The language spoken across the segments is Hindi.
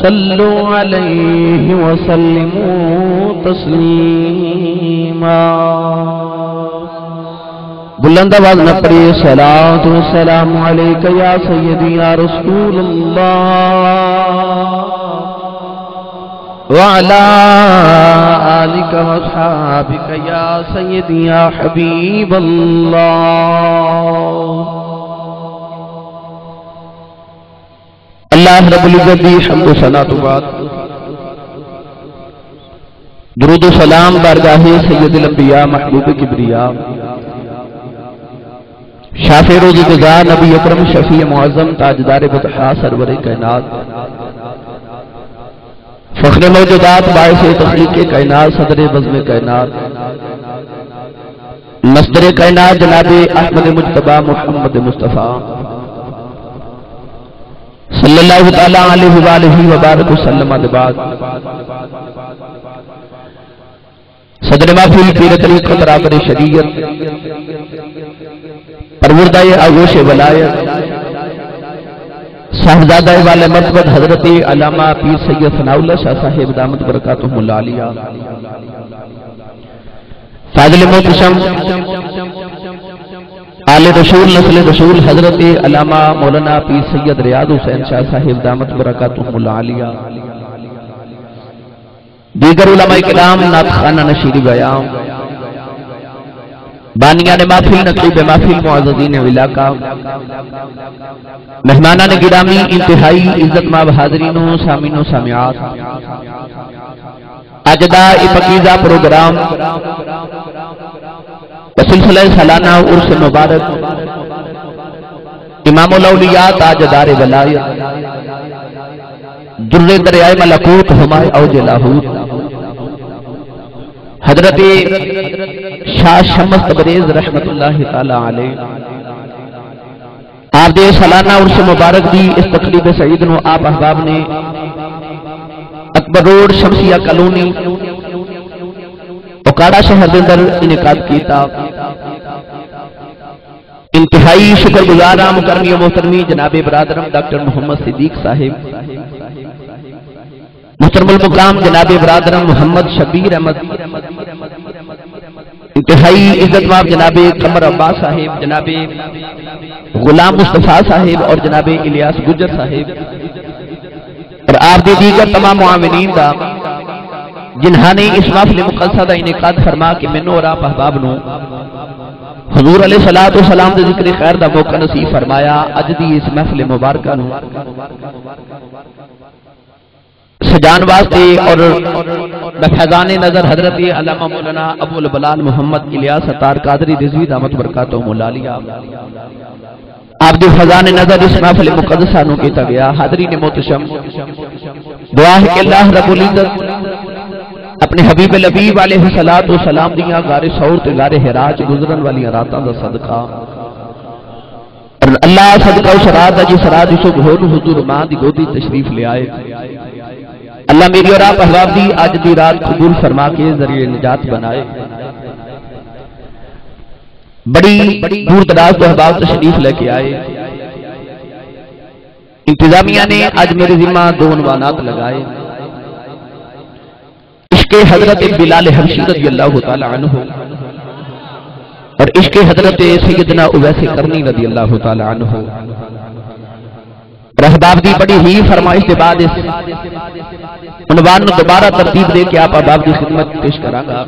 सल्लु अलैहि वसल्लिमु तस्लीमा बुलंद आवाज़ न पढ़िए सलात सलाम या सैदी या रसूल वाला या सैदी या हबीब अल्लाह रब्बुल इज़्ज़त दी हम्द सना तो बाद। दुरूद सलाम बारगाहे सैयद अंबिया, महबूब किबरिया। शाफे रोज गुजार नबी अकरम, शफी मुआजम ताजदार बतहा सरवर कैनात फख्र मौजूदात, बायस तखलीक कैनात सदर बज़म कैनात मसदर कैनात जनाब अहमद मुजतबा मोहम्मद मुस्तफ़ा। सल्लल्लाहु तआला अलैहि वालैहि व बारक वसल्लम के बाद सदर महफिल पीर तरीक़त राबर शरीयत परवरदाए आगोश वलायत साहबजादा वाले मरतबत हज़रत अलामा पीर सैयद सनाउल्ला शाह साहेब दामत बरकातुहुमुल्लाह फाजिल मोहतशम आले रसूल नस्ल रसूल हज़रत अलामा मौलाना पीर सैयद रियाद हुसैन शाह साहेब, दामत बरकातुहुमुल्लाह दीगर उलमा कलाम नात खाना नशीरी बयाम बानिया ने माफिल नकीब माफिल मुआजीन इलाका। मेहमाना ने गिरामी, इंतहाई, इज़्ज़त माब हाजरीनों, सामीनो, सामियात। अजदा पकीजा प्रोग्राम। सिलसिला सालाना उर्स मुबारक। इमामुलौलिया ताजदार वलायत दुर्रे दरियाए मलकूत हुमाय औज लाहूत। हज़रत शाह शमस तबरेज रहमतुल्लाह ताला आप दे सालाना उर्स मुबारक दी इस तकलीफ़ सईद नो आप अहबाब ने। अकबर रोड शमसिया कॉलोनी ओकाड़ा शहर के अंदर इनकाद किया इंतहाई शुक्रगुजार मुकरमी मोहतरमी जनाब बरादरम डॉक्टर मोहम्मद सिद्दीक साहिब। मुहतरमुल मुकाम जनाब बरादरम मोहम्मद शबीर अहमद। इंतहाई इज़्ज़त माब जनाबे कमर अब्बास साहिब, जनाबे गुलाम मुस्तफ़ा साहिब और जनाबे इलियास गुजर साहिब। और आप दीगर तमाम मुआमिनीन का जिन्होंने इस महफिल मुकलसा का इनका फरमा कि मैनू और आप अहबाब न हजूर अले सलात सलाम के ज़िक्र खैर का मौका नसीब फरमाया अज की इस महफिल मुबारक सजान वास्ते और फैजान नज़र हज़रत अलामा मौलाना अबुल बलाल मोहम्मद इलियास सतार कादरी रिजवी दामत बरकत मौला लिया आप दी फजान नज़र इस महफिल मुकदसा किया गया। हादरी ने मोतशम, दुआ अपने हबीब लबीब वाले सलात सलाम दियाँ गारे सौर ते गारे हिराज गुजरन वाली रातां दा सदका। अल्लाह सदका उस रात जिस रात जिस होर हुजूर माँ दी गोदी तशरीफ़ ले आए। अल्लाह मेरी और आप अहबाब दी आज दी रात कबूल फरमा के ज़रिए निजात बनाए। बड़ी दूर दराज तो अहबाब तशरीफ़ लेके आए। इंतजामिया ने अज मेरे जिम्मा दो अनवानात लगाए। इसके हज़रत बिलाल हबशी अल्लाह अन्हु। और इसके हज़रत सैयदना उवैसे करनी रज़ी अल्लाह अन्हु। रहबाब दी बड़ी ही फरमाइश के बाद इस उनवान दोबारा तरतीब दे के आप अहबाब की खिदमत पेश करांगा।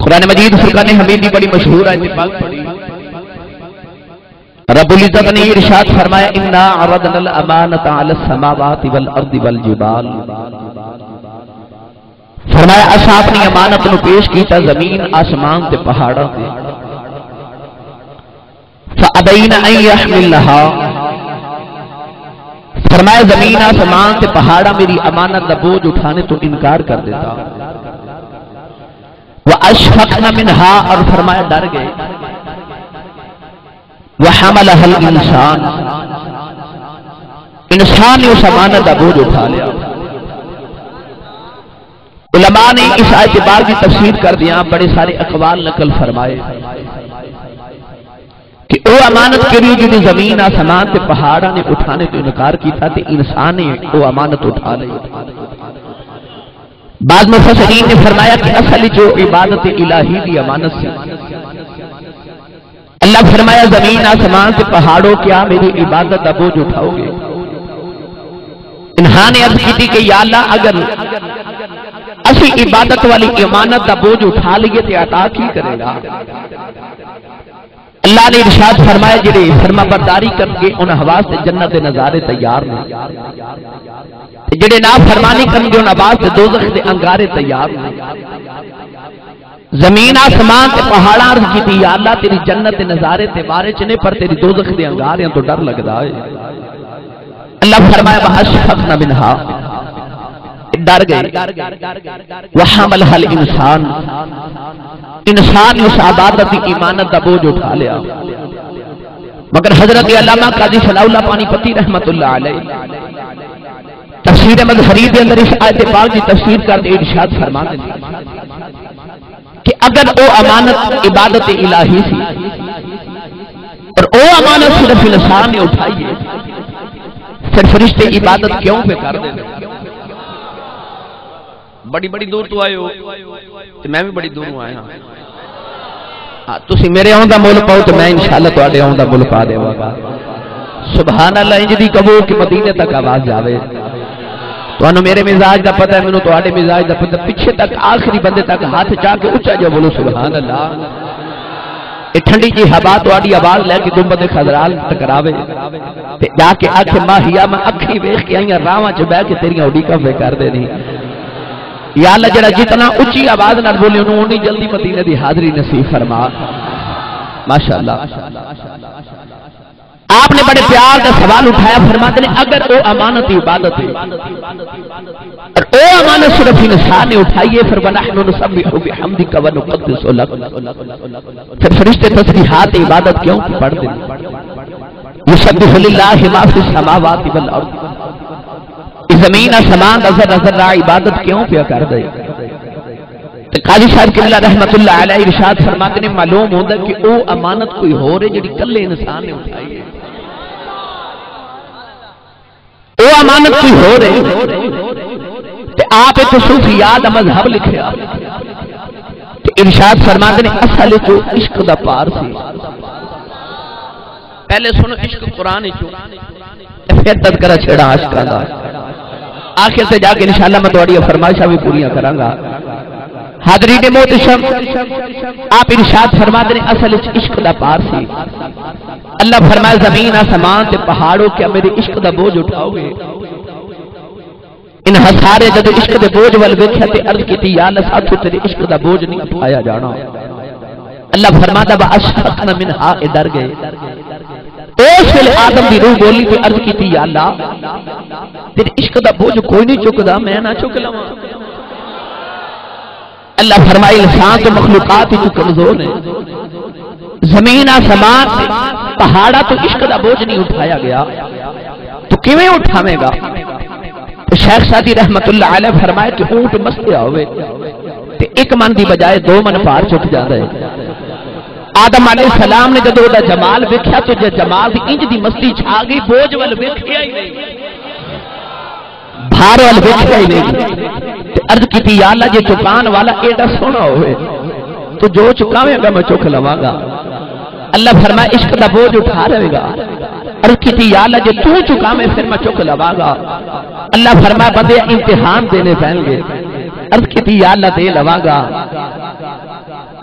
कुरान मजीद फुरकान हमीद की बड़ी मशहूर है रब्बुल इज़्ज़त ने इरशाद फरमाया, इन्ना अरदनल अमानत अल समावाति वल अर्दि वल जिबाल। फरमाया, असा अपनी अमानत नु पेश कीता ज़मीन, आसमान ते पहाड़ां यहमिलहा। फरमाया, ज़मीन, आसमान ते पहाड़ा मेरी अमानत का बोझ उठाने तो इनकार कर देता। वह अशफक न मिनहा, और फरमाया, डर गए। वह हमल हल इंसान। इंसान ने उस अमानत का बोझ उठा लिया। उलमा ने इस आयतबार की तफसीर कर दिया, बड़े सारे अखबार नकल फरमाए कि वो अमानत के लिए जी ज़मीन, आसमान से पहाड़ा ने उठाने तो इनकार किया तो इंसान ने वो अमानत उठा ली। बाद में फसरीन ने फरमाया कि असल जो इबादत इलाही की अमानत से। अल्लाह फरमाया, ज़मीन, आसमान से पहाड़ों क्या मेरी इबादत का बोझ उठाओगे? इन्हां ने अर्ज़ की थी कि या अगर असि इबादत वाली इमानत का बोझ उठा लिए तो अता की करेगा? अल्लाह ने इरशाद फरमाया जेडे फरमा बरदारी करके उन हवास से जन्नत के नजारे तैयार ने जेडे ना फरमानी करके उन हवास से दोजख के अंगारे तैयार ने ज़मीन आसमान ते पहाड़ा अर्ज़ की या अल्लाह तेरी जन्नत के नजारे ते बारे च ने पर तेरी दोजख के अंगारे तो डर लगता है। अल्लाह फरमाया बहशफक न मिनहा। डर गए वहाँ मलहल इंसान। इंसान उस आबादत की इमानत का बोझ उठा लिया। मगर हज़रत अलामा काजी सलाउल्ला पानी पति रहमतुल्लाह तफसीर मजहरी के अंदर इस आयत पाक की तफसीर कर दे इरशाद फरमा कि अगर वो अमानत इबादत इलाही थी और वो अमानत सिर्फ़ इंसान ने उठाई है, फिर फरिश्ते इबादत क्यों पे कर देते बड़ी बड़ी दूर तू आयो तो मैं भी बड़ी दूर आया। हाँ, तुम मेरे आंदा मुल पाओ तो मैं इंशाला थोड़े मुल पा देगा सुबहान अल्लाह इंज की कबो कि मदीने तक आवाज़ जाए तो मेरे मिजाज का पता है मैं तो मिजाज का पता पिछे तक आखिरी बंदे तक हाथ चाह के उच्चा जो बोलो सुबहान अल्लाह ठंडी जी हवा तो आवाज़ लैके गुंबद खजराल टकरावे जाके आखे माहिया मैं अखी वेख के आई राव च बह के तेरिया उड़ीक कर देनी। या अल्लाह जरा जितना उच्ची आवाज़ न बोले उन्होंने जल्दी मदीने की हाजरी नसीब फरमा। माशाल्लाह। आपने बड़े प्यार का सवाल उठाया फरमाते ने अगर वो अमानत इबादत है और वो अमानत सिर्फ़ इंसान ने उठाई है फिर बिहम्दी का व नुक़द्दिसु लक। फिर फरिश्ते तस्बीहात इबादत क्यों समावाति वल अर्द। ज़मीन आसमान नज़र नज़र रहा इबादत क्यों पिया कर दे? तो काजी साहब किला अलैहि इरशाद फरमाते ने मालूम होता कि वो अमानत कोई हो रही जी कल्ले इंसान ने उठाई अमानत कोई हो। रही आप एक सूफियात मज़हब लिखा इरशाद फरमाते ने असल चो इश्क का पार सी। पहले सुनो, इश्क कुरान फिर तदकरा छेड़ा आशका आखिर से जाके इंशाल्लाह मैं थोड़ी फरमाइशा भी पूरी करांगा। हादरी ने मोहतशम आप इरशाद फरमाते ने असल इश्क का पार सी। अल्लाह फरमाए, ज़मीन आसमान ते पहाड़ों के मेरे इश्क दा बोझ उठाओगे। इन हसारे जब इश्क के बोझ वाल वेख्या अर्ज़ की या साथू तेरे इश्क का बोझ नहीं उठाया जाना। अल्लाह फरमाता बा अशफकना मिनहा ए डर गए। उस वेले आदम दी रूह बोली ते अर्ज़ की अल्लाह, तेरे इश्क का बोझ कोई नहीं चुकदा, मैं ना चुक लवां। अल्लाह फरमाए, इंसान तो मखलूकात ही कमज़ोर है। ज़मीन आसमान पहाड़ा तो इश्क का बोझ नहीं उठाया गया। तो किवें उठावेगा? तो शेख सादी रहमत फरमाए कि ऊँट मस्तिया हो एक मन की बजाय दो मन पार चुक जाता है। आदम आले सलाम ने जो जमाल वेख्या तो जमाल की इंज की मस्ती छा गई, बोझ वाल वेख्या भार वाल वेख्या ही नहीं। अर्ज़ की अल्लाह, जे चुकान वाला एडा सोना हो तो जो चुकावेगा मैं चुक लवागा। अल्लाह फरमाए, इश्क का बोझ उठा रहेगा। अर्ज़ की अल्लाह, जे तू चुका मैं फिर मैं चुक लवागा। अल्लाह फरमाए, बंदे इम्तिहान देने पहनगे अर्ज़ की अल्लाह, दे लवागा।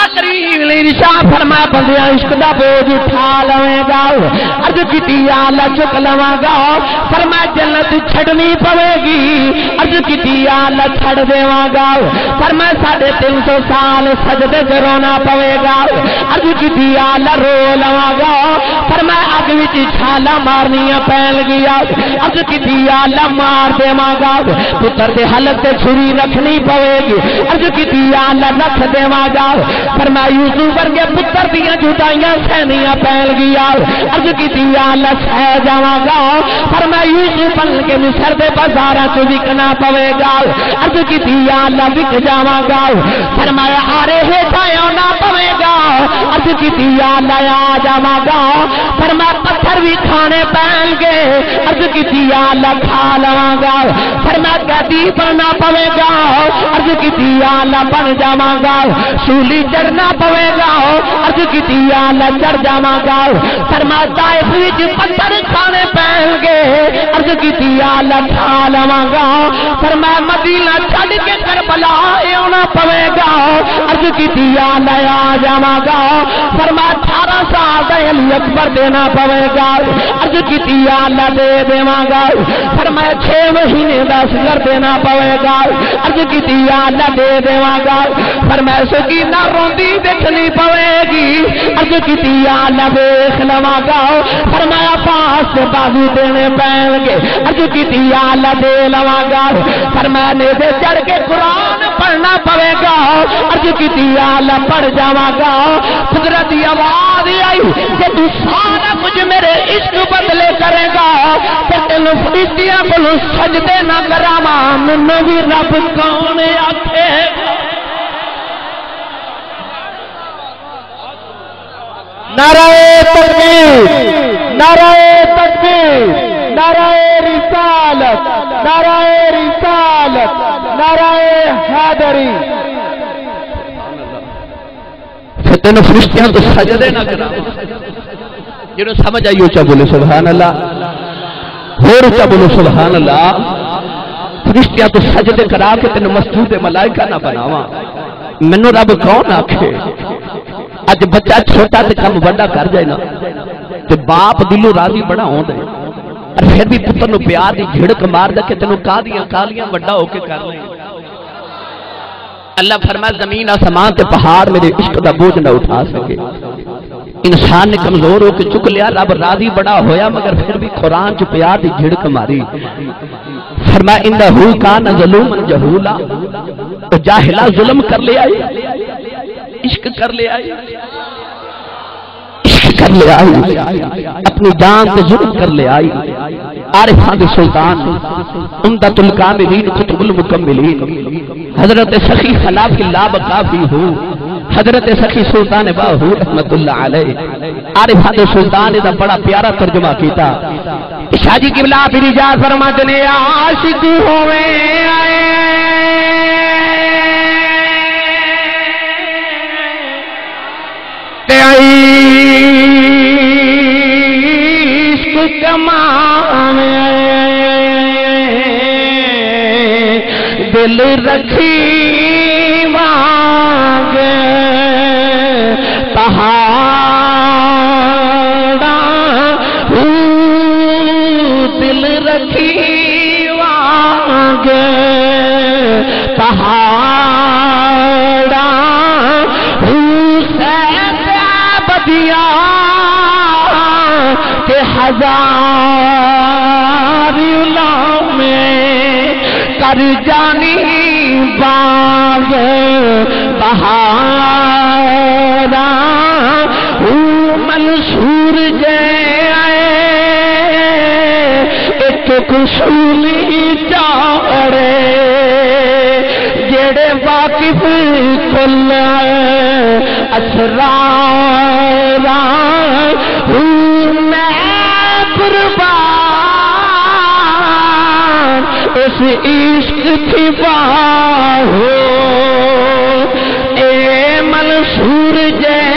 इरशाद फरमा बंदिया, इश्क का बोझ उठा लवेगा। अर्ज़ की आला चुक लवागा। फरमा जन्नत छड़नी पवेगी। अर्ज़ की आला छड़ देवागा। फरमा साढ़े तीन सौ साल सजदे च रोना पवेगा। अर्ज़ की आला रो लवागा। फरमा अग विच छाला मारनिया पैन गया। अर्ज़ की आला मार देवागा। पुत्र हलक से छुरी रखनी पवेगी। अर्ज़ की आला रख देवागा। फरमा यूसुफ वर्गे पुत्र दिया जुटाइया सहनिया पैल गया। अर्ज़ की सह जावागा। पर मैं यूसुफ के मिसर के बाजारा च विकना पवेगा। अर्ज़ की विक जावागा। फरमाया हारे हे ना पवेगा। अर्ज़ की लया जावागा पर मैं पत्थर भी खाने पैन के अर्ज़ की खा लवागा फिर मैं कैदी बनना पवेगा। अर्ज़ की बन जावागा, सूली चढ़ना पवेगा। अर्ज़ की चढ़ जावागा फरमा दाइफ पत्थर खाने पैनगे अर्ज़ की खा लवागा फिर मैं मदीना छड़ के करबला आना पवेगा। अर्ज़ की लया जावागा फिर मैं अठारह साल का अली अकबर देना पवेगा। अर्ज़ की दे देवागा। फिर मैं छह महीने का असगर देना पवेगा। अर्ज़ की दे देवागा। फिर मैं सुखी ना रोंदी देखनी पवेगी। अर्ज़ की देख लवागा। फरमाया पास बाजू देने पैनगे अर्ज़ की दे लवागा। फरमाया ने चढ़ के कुरान पढ़ना पवेगा। अर्ज़ की पढ़ जावागा। कुदरती आवाज़ आई। कि तू सारा कुछ मेरे इश्क बदले करेगा फिर तेन को सजदे ना करावा। मैनू भी रब कौन आखेगा नाराय तकबीर नाराय तकबीर नाराय हैदरी। तेन फरिश्तियाँ तो सजदे तो मैनू रब कौन आखे? अज बच्चा छोटा तो कम वा कर जाए ना तो बाप दिलों राज़ी बड़ा है फिर भी पुत्र प्यार की झिड़क मार दे तेन का कालियाँ व्डा होके कर ले। अल्लाह फरमा ज़मीन आसमान के पहाड़ मेरे इश्क का बोझ ना उठा सके। इंसान ने कमज़ोर होकर चुक लिया, रब राज़ी बड़ा होया, मगर फिर भी खुरान च प्यार की झिड़क मारी। फरमा इंदा हु का न जलूम जहूला तो जाहिला जुलम कर ले आई, इश्क कर ले आई। कर ले आई। अपनी जान से जुल्म कर ले आई। आरिफान सुल्तान, उमदतुल कामिलीन, कुतुबुल मुकम्मिलीन। हज़रत सखी खलाफ लाभ काफ़ी हो। हज़रत सखी सुल्तान बाहू रहमतुल्लाह अलैह। आरिफान सुल्तान ने बड़ा प्यारा तर्जुमा किया शाजी किबला फिर जा फरमाते ने, आशिक होवे आए। कमावे दिल रखी पहाड़ा हज़ार में कर जानी बाग बहारा। मंसूर जय एक कुशूली चाड़े जेड़े वाकिफ कुल असरारा इस इश्क की बाहो, ए मंसूर जय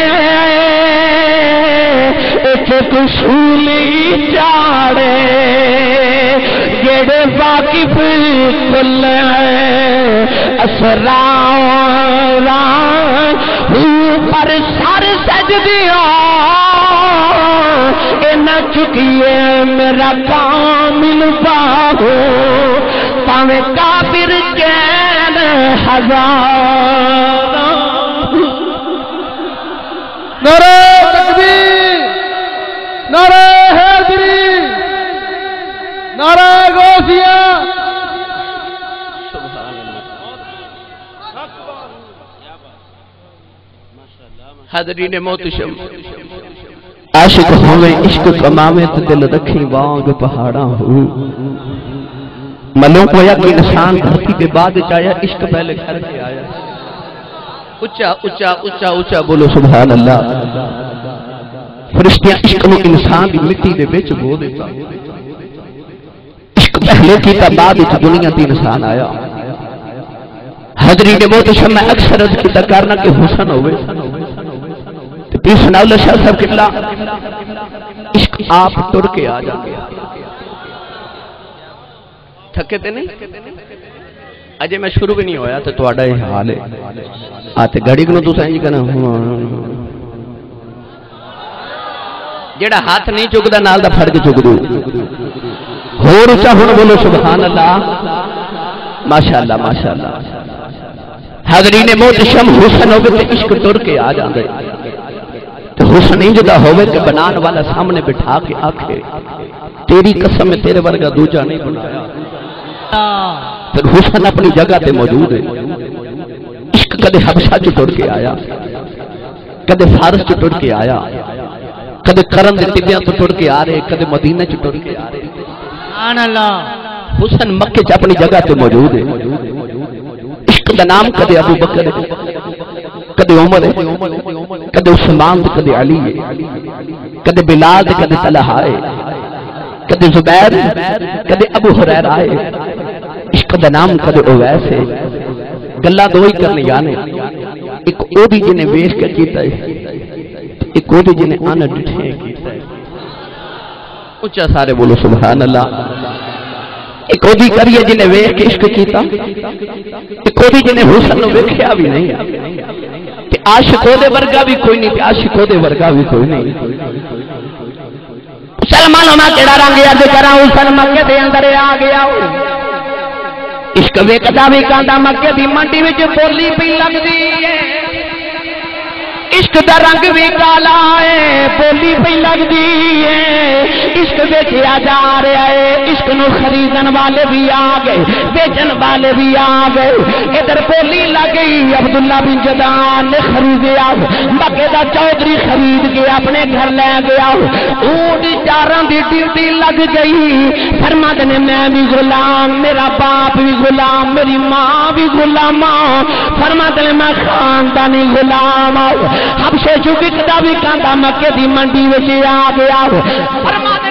एक कुशूली चाड़े जेड़े वाकिफ कुल असरारा पर सर सज दिया न चुकिए मेरा कामिल बाहो। पावे काबिर कैन हज़ार। नारे तकबीर नारे हैदरी नारे गौसिया हजरी ने मोहतशम आशिक होवे इश्क कमावे तो दिल रखी वांग पहाड़ा हो। मलो कोया कि इंसान धरती के बाद चाया इश्क पहले घर के आया। उच्चा उच्चा उच्चा उच्चा बोलो सुभान अल्लाह फरिश्तियाँ इश्क नु इंसान दी मिट्टी दे विच बो देता। इश्क पहले कीता बाद विच दुनिया इंसान आया। हजरी ने मोहतशम मैं अक्सर अर्ज़ कीता करना कि हुसन होवे। ते पीर शाह साहब किला इश्क आप टुर के आ जाएँगे थके ते नहीं अजे मैं शुरू भी नहीं होया तो ਤੁਹਾਡਾ ਇਹ ਹਾਲ ਹੈ ਆ ਤੇ ਘੜੀ ਨੂੰ ਤੁਸੀਂ ਇੰਜ ਕਰਨਾ ਜਿਹੜਾ ਹੱਥ ਨਹੀਂ ਚੁੱਕਦਾ ਨਾਲ ਦਾ ਫੜ ਕੇ ਚੁੱਕ ਦੋ ਹੋਰ ਉੱਚਾ ਹੁਣ ਬੋਲੋ ਸੁਭਾਨ ਅੱਲਾ ਮਾਸ਼ਾਅੱਲਾ ਮਾਸ਼ਾਅੱਲਾ ਹਾਜ਼ਰੀਨ ਮੁਹਤਸ਼ਮ ਹੁਸਨ ਹੋਵੇ ਤੇ ਇਸ਼ਕ ਟੁਰ ਕੇ ਆ ਜਾਂਦਾ ਤੇ ਹੁਸਨ ਇੰਜ ਦਾ ਹੋਵੇ ਕਿ ਬਣਾਉਣ ਵਾਲਾ ਸਾਹਮਣੇ ਬਿਠਾ ਕੇ ਆਖੇ ਤੇਰੀ ਕਸਮ ਹੈ ਤੇਰੇ ਵਰਗਾ ਦੂਜਾ ਨਹੀਂ ਬਣਾਇਆ फिर हुसन अपनी जगह पे मौजूद है। इश्क कदे हबशा च टुर के आया कदे फारस च टुर के आया कदे करम दे टिबियाँ तो टुर के आ रहे कदे मदीने च टुर के आ रहे। हुसन मक्के च अपनी जगह पे मौजूद है। इश्क का नाम कदे अबू बकर कदे उमर है कदे उस्मान कदे अली है कदे बिलाल कदे तलहा है कदे जुबैर कदे अबू हुरैरा है। इश्क दा नाम कद उवैस है गल्ला दो ही करने जाने एक ओदी जिने वेख के कीता है, एक ओदी जिने अन डिठे कीता है। उच्चा सारे बोलो सुभान अल्लाह एक ओदी करिए जिने वेख के इश्क कीता। एक ओदी जिने हुसन नु वेखिया भी नहीं कि आशिक ओदे वर्गा भी कोई नहीं आशिक ओदे वर्गा भी कोई नहीं। मुसलमानों में केड़ा रंग अज करा हुसन, मक्के दे अंदर आ गया इश्क वेखदा भी कांदा मक्के दी मंडी विच बोली पई लगदी है इश्क का रंग भी काला है, बोली पी लगदी है। इश्क बेचया जा रहा है, इश्क नु खरीदन वाले भी आ गए बेचन वाले भी आ गए। इधर बोली लग गई, अब्दुल्ला बिन जदान ने खरीदया मक्के दा चौधरी खरीद के अपने घर ले गया ऊँट चारों की ड्यूटी लग गई। फरमत ने, मैं भी गुलाम, मेरा बाप भी गुलाम, मेरी माँ भी गुलामा फरमत ने, मैं खानदानी गुलाम हबशे चु बिकदा भी कहता मक्के की मंडी में आ गया फरमत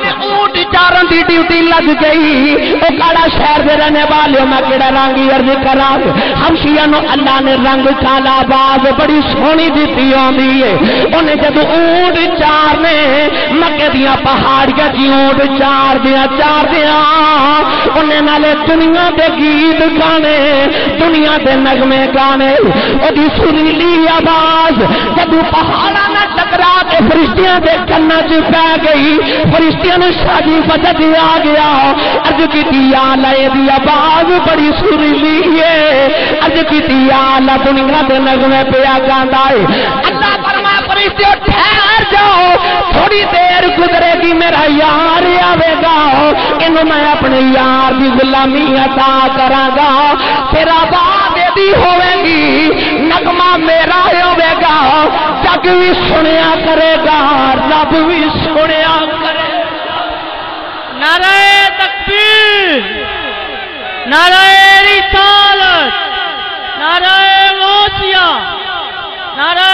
चारों की ड्यूटी लग गई। वो शहर के रहने वाले मैं केड़ा रंग अर्ज़ करा? हमशिया अल्लाह ने रंग काला बाज बड़ी सोहनी दी आंदी है उन्हें जब ऊँट चार ने मक्के दिया पहाड़ियाँ ची ऊँट चार दिया चार दिया उन्हें नाले दुनिया के गीत गाने, दुनिया के नगमे गाने। ओदी सुरीली आवाज़ जब पहाड़ा ना टकरा के फरिश्तियाँ के कन्ना च पै गई, फरिश्तियाँ ने शादी बजट आ गया अर्ज़ की आला दी आवाज़ बड़ी सुरीली है अर्ज़ की आला दुनिया के नगमे पिया गांदा है। अल्लाह फरमाया फरिश्ते ठहर जाओ। थोड़ी देर गुजरेगी मेरा यार, आवेगा इन्हों मैं अपने यार की गुलामी अदा करांगा तेरा बाद यदि होवेगी, नगमा मेरा होवेगा जग भी सुनिया करेगा, रब भी सुनिया करेगा नारे तकबीर नारे रिसालत नारे मोसिया नारे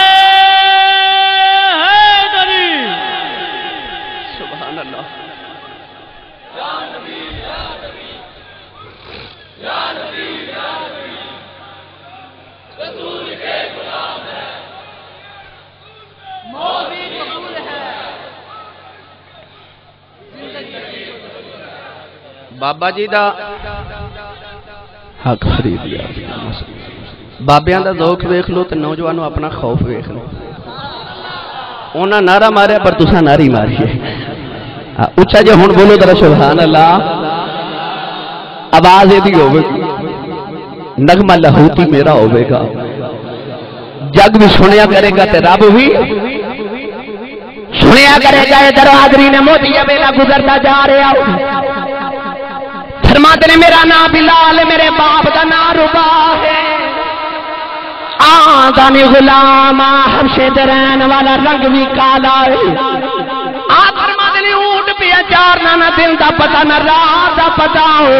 ਬਾਬਾ ਜੀ ਦਾ ਹੱਕ ਖਰੀਦ ਲਿਆ ਬਾਬਿਆਂ ਦਾ ਜ਼ੌਕ ਵੇਖ ਲਓ ਤੇ ਨੌਜਵਾਨੋ ਆਪਣਾ ਖੌਫ ਵੇਖ ਲਓ ਉਹਨਾਂ ਨਾਰਾ ਮਾਰਿਆ ਪਰ ਤੁਸੀਂ ਨਾਰੀ ਮਾਰੀ ਹੈ ਹਾਂ, ਉੱਚਾ ਜੇ ਹੁਣ ਬੋਲੋ ਜਰਾ ਸੁਭਾਨ ਅੱਲਾ ਆਵਾਜ਼ ਇਹਦੀ ਹੋਵੇਗੀ ਨਗਮਾ ਲਹੂਤੀ ਮੇਰਾ ਹੋਵੇਗਾ ਜਗ ਵੀ ਸੁਣਿਆ ਕਰੇਗਾ ਤੇ ਰੱਬ ਵੀ सुनिया करेगा ये दरवाजरी ने मोदी बेला गुजरता जा रहा फरमाते ने मेरा नाम बिलाल, मेरे बाप का नाम रुबा है। आदानी गुलाम हमशे दे रहने वाला रंग भी काला है। आ फरमाते ने ऊँट पिया चार ना ना दिन का पता ना रात का पता हो।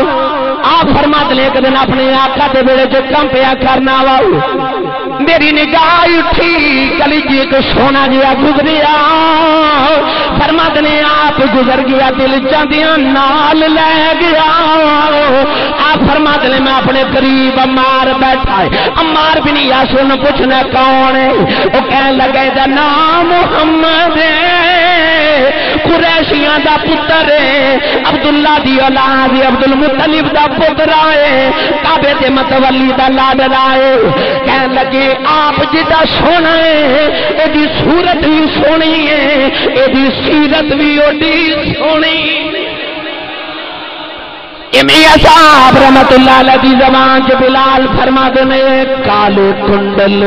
आ फरमाते ने एक दिन अपने आका दे वेले जो कम पिया करना वाओ। मेरी निगाह उठी कली जी, एक सोना जिया गुजरिया फरमाद ने आप गुजर गया, दिल चांदियाँ नाल लै गया। फरमत ने मैं अपने करीब अमार बैठा है। अमार भी नहीं सुन पूछना, कौन है? वो कह लगे, दा नाम मोहम्मद कुरैशियाँ दा पुत्र है। अब्दुल्ला दी औलाद है। अब्दुल मुतलिब दा पुत्र है। काबे दे मतवली दा लाडला है। कह लगे, आप जिदा सोना है, एदी सूरत भी सोनी है, एदी सीरत भी ओडी सोनी के बिलाल फरमा देने काले कुंडल।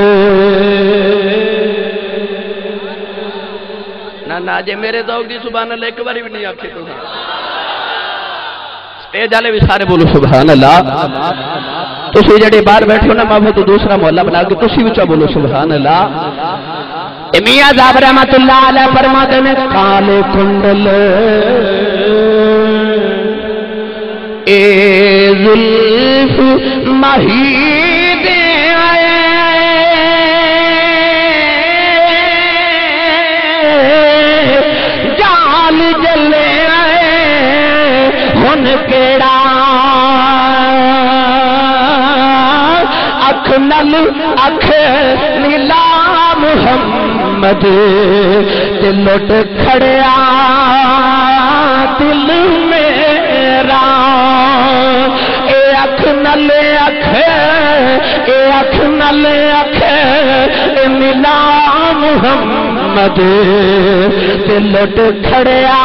ना ना जे मेरे दौग की सुबह अल्लाह एक बार भी नहीं आखी तू भी सारे बोलो सुबह अल्लाह। तुम जेडे बाहर बैठे हो ना तो दूसरा मोहल्ला बना के तुम बोलो सुबह अल्लाह। मियाँ साहब रहमतुल्ला देने काले कुंडल। ए जुल्फ मही दे आए जाल जले हुन केड़ा। अख नल, अख नीला मुहम्मद, ते लुट खड़िया दिल नल अख ए अख नल अख ए नीला मुहम्मद ते लुट खड़िया।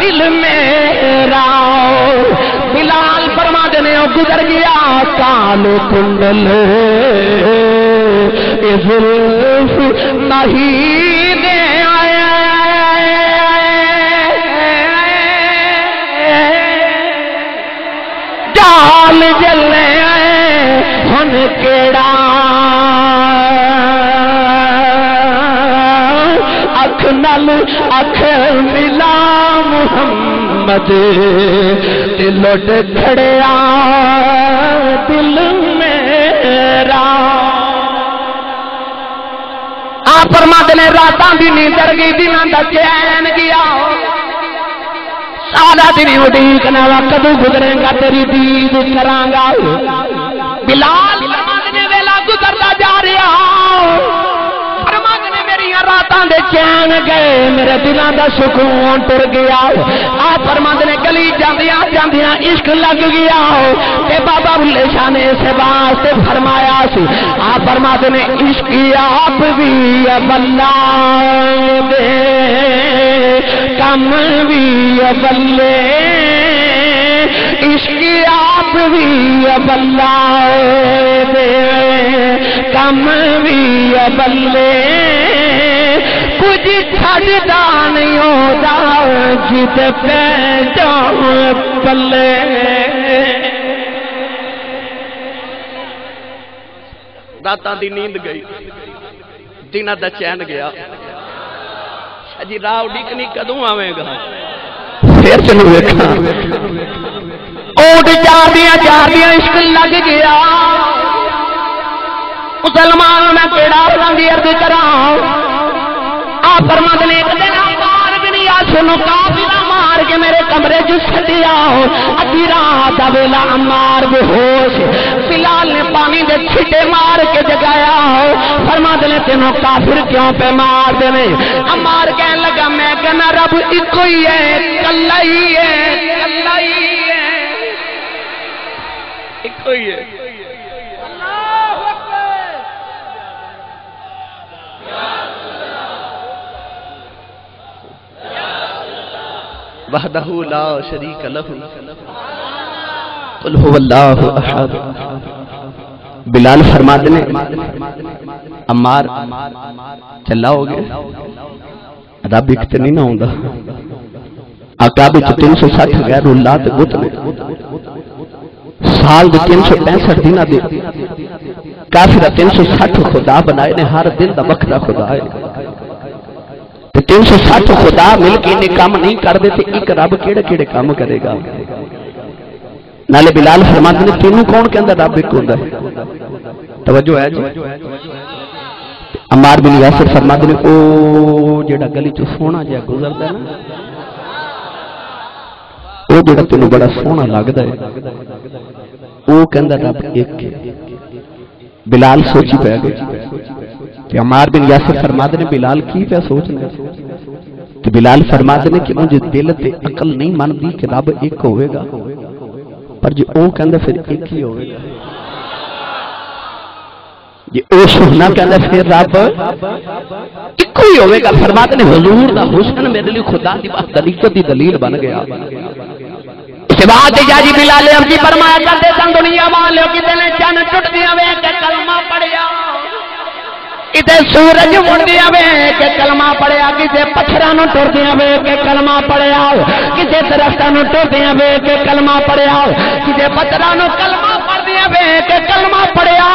दिल मेरा, बिलाल फरमा देने गुजर गया काल कुंडल। नहीं डाल जले हन केड़ा। अख नल, अख मिला मुहम्मद लुट खड़िया, दिल मेरा। आ परमाद ने रातां दी नींदर गई, दिनां दा चैन गया। सारा दिन उड़ीक नवा कदू गुजरेगा तेरी दीद करांगा। बिलाल परमाद ने वेला गुजरता जा रहा चैन गए, मेरे दिलों दा सुकून टुर गया आ परमाद ने गली जांदियाँ जांदियाँ इश्क लग गया। ते बाबा बुल्ले शाह ने इस वास्ते फरमाया सी। आ परमाद ने इश्क आप भी बल्ला दे। कम भी बल्ले। इश्क आप भी बल्ला भी बल्ले। कुछ छड़दा नहीं होता जित पे जाओ पल्ले रात की नींद गई। दिन का चैन गया। अजी राव डिकनी कदों आवेगा? फिर तेन वेखा। इश्क लग गया। मुसलमान मैं पेड़ा रंग अर्ज़ करा? आप एक दिन भी नहीं के मेरे कमरे जो सटिया हो। अभी रात अवेला अमार बेहोश फ़िलहाल ने पानी दे छिटे मार के जगाया हो। फरमा देने तेनों काफिर क्यों पे मार देने? अमार कह लगा, मैं कहना, रब इको ही है, कल्ला ही है, कल्ला ही है। इको ही है। वहदहू ला शरीक लहू। बिलाल फरमाते ने अमार चला हो गया तो नहीं ना आंदा आका बिच 360 गैर उल्ला ते गुत साल दे 365 दिना दे काफिर 360 खुदा बनाए ने, हर दिन दा वखरा खुदा है। ਤੇ 360 ਖੁਦਾ ਮਿਲ ਕੇ ਇਹਨੇ ਕੰਮ ਨਹੀਂ ਕਰਦੇ ਤੇ ਇੱਕ ਰੱਬ ਕਿਹੜੇ ਕਿਹੜੇ ਕੰਮ ਕਰੇਗਾ ਨਾਲੇ ਬਿਲਾਲ ਫਰਮਾਉਂਦੇ ਨੇ ਤੈਨੂੰ ਕੌਣ ਕਹਿੰਦਾ ਰੱਬ ਇੱਕ ਹੁੰਦਾ ਹੈ ਤਵੱਜੋ ਹੈ ਜੀ ਅਮਾਰ ਬਿਨ ਯਾਸਿਰ ਫਰਮਾਉਂਦੇ ਨੇ ਉਹ ਜਿਹੜਾ ਗਲੀ ਚੋਂ ਸੋਹਣਾ ਜਿਹਾ ਗੁਜ਼ਰਦਾ ਨਾ ਉਹ ਜਿਹੜਾ ਤੈਨੂੰ ਬੜਾ ਸੋਹਣਾ ਲੱਗਦਾ ਹੈ ਉਹ ਕਹਿੰਦਾ ਰੱਬ ਇੱਕ ਹੈ ਬਿਲਾਲ ਸੋਚੀ ਪੈ ਗਏ अमार बिन यासर फरमाद ने बिलाल की पे सोचना तो बिलाल फरमाद ने कि मुझे दिल से अकल नहीं मानती कि रब एक होगा पर जो ओ कहता फिर एक ही होगा ओ फिर रब एक ही फरमाद ने मेरे लिए खुदा बात दलील बन गया। बाद जाजी अमजी करते दुनिया वे कलमा पढ़िया। कितने सूरज मुड़िया वे के कलमा पड़िया किसी पत्थर टुरदिया वे के कलमा पड़िया किसी दरख्तों टुरदिया वे के कलमा पड़िया किसी पत्थर कलमा पड़दिया वे के कलमा पड़िया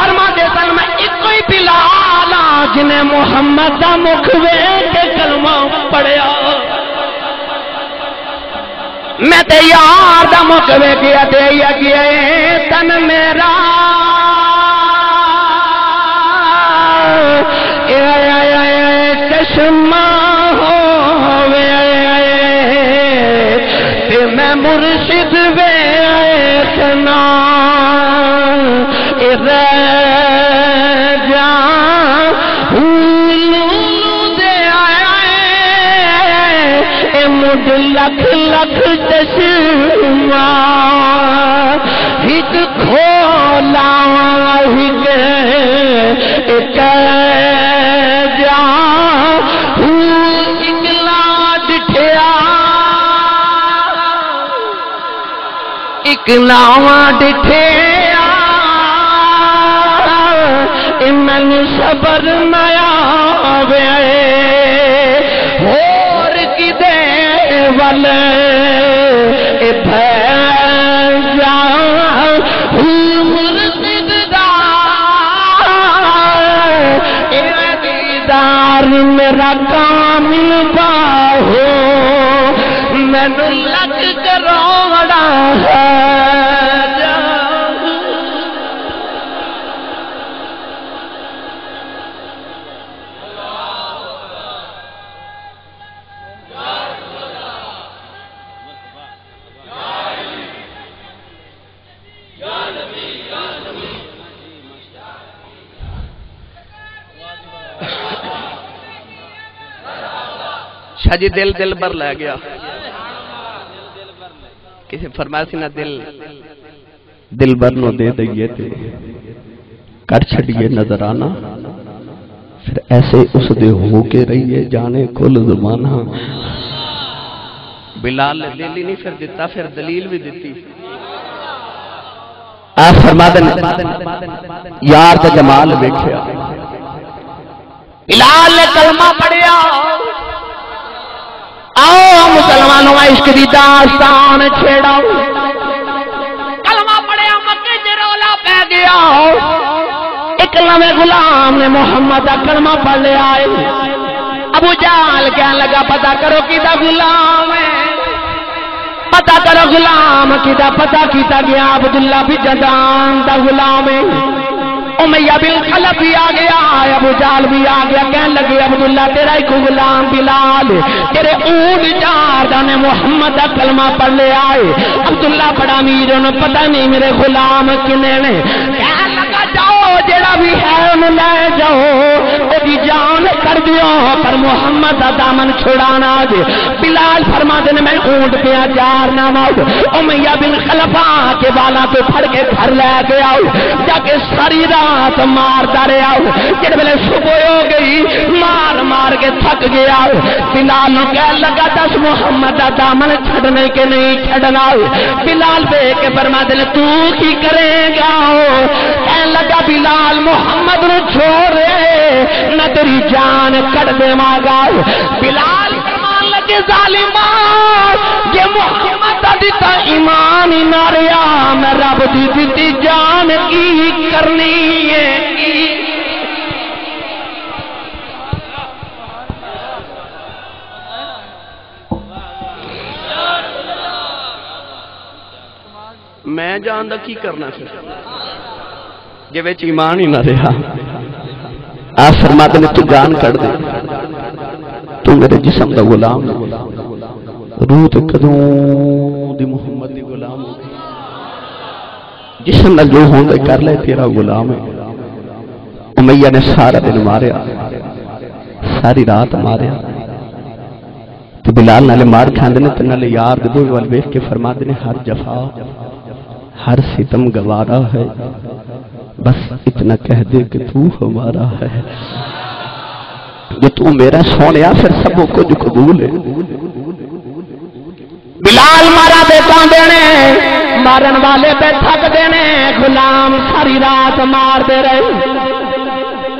परमा दे सन मैं एक ही बिलाल जिन्हें मुहम्मद का मुख वे के कलमा पड़िया मैं तो यार मुख वे किया तन मेरा मुर्शिद दे आया मुड लख लख चश्मा। हिक खोला हिक इकलावा डिठिया खबर नया वे। होर किदे वल मेरा कामिल बाहो मैनू लग करोड़ा है। शाह जी, दिल दिल भर लै गया। किसी फरमाया सी ना, दिल दिल भर नो दे दइए ते। कर छड़िए नजराना। फिर ऐसे उस दे हो के रहिए, जाने कुल जमाना। बिलाल ने दिल ही नहीं फिर दिता, फिर दलील भी दी आ फरमादन यार दा जमाल वेखिया। बिलाल ने कलमा पढ़िया। आओ मुसलमानों इश्क दी दास्तान छेड़ाओ कलमा पढ़िया मक्के च रौला पै गया। एक नवे गुलाम ने मोहम्मद का कलमा पढ़ लिया है। अबू जाल कहने लगा पता करो कि गुलाम है? पता करो गुलाम किदा पता किता गया अब्दुल्ला भी जदान दा गुलाम है। उमैया बिल खलब भी आ गया, अबू जाल भी आ गया, कहने लगे, अब्दुल्ला, तेरा एक गुलाम बिलाल, तेरे ऊँट चार ने मोहम्मद का कलमा पढ़ ले आए। अब्दुल्ला बड़ा अमीर उन्हें पता नहीं मेरे गुलाम किने ने। जाओ, जेड़ा भी है, उन्हें ले जाओ। ओदी जान कर दियो, पर मोहम्मद का दामन छुड़ाना जे बिलाल फरमा देने मैं ऊँट पे चार ना माओ उमैया बिन खलफा के बाला तो फड़ के घर ले के आओ। जाके सारी रात मारता रहा जिस वेले सुबह हो गई, मार मार के थक गया बिलाल कह लगा, दस मोहम्मद का दामन छड़ने के नहीं छड़ना बिलाल बे के फरमा देने तू की करेगा कह लगा, बिलाल मोहम्मद छोड़ न तेरी जान कट देवागा। बिलाल फरमान लगे, जालिमा ये दिता ईमान ही ना रहा। मैं रब दी दिती जान, की करनी है मैं जानता की करना फिर जे ईमान ही ना रहा। आ फरमाते ने तू जान कट दे। तू मेरे जिस्म का गुलाम रूह तो कदों मोहम्मद दी गुलाम जिस्म नाल जो होंदा कर ले, तेरा गुलाम है। उमैया ने सारा दिन मारिया सारी रात मारिया तो बिलाल नाले मार खांदे ने, ते नाले यार दो वाल वेख के फरमाते ने, हर जफा, हर सितम गवारा है। बस इतना कह दे कि तू हमारा है। जो तू मेरा सोने फिर सब कुछ कबूल है। बिलाल मारा बेटा देने? मारन वाले पे थक देने। गुलाम सारी रात मार दे रहे।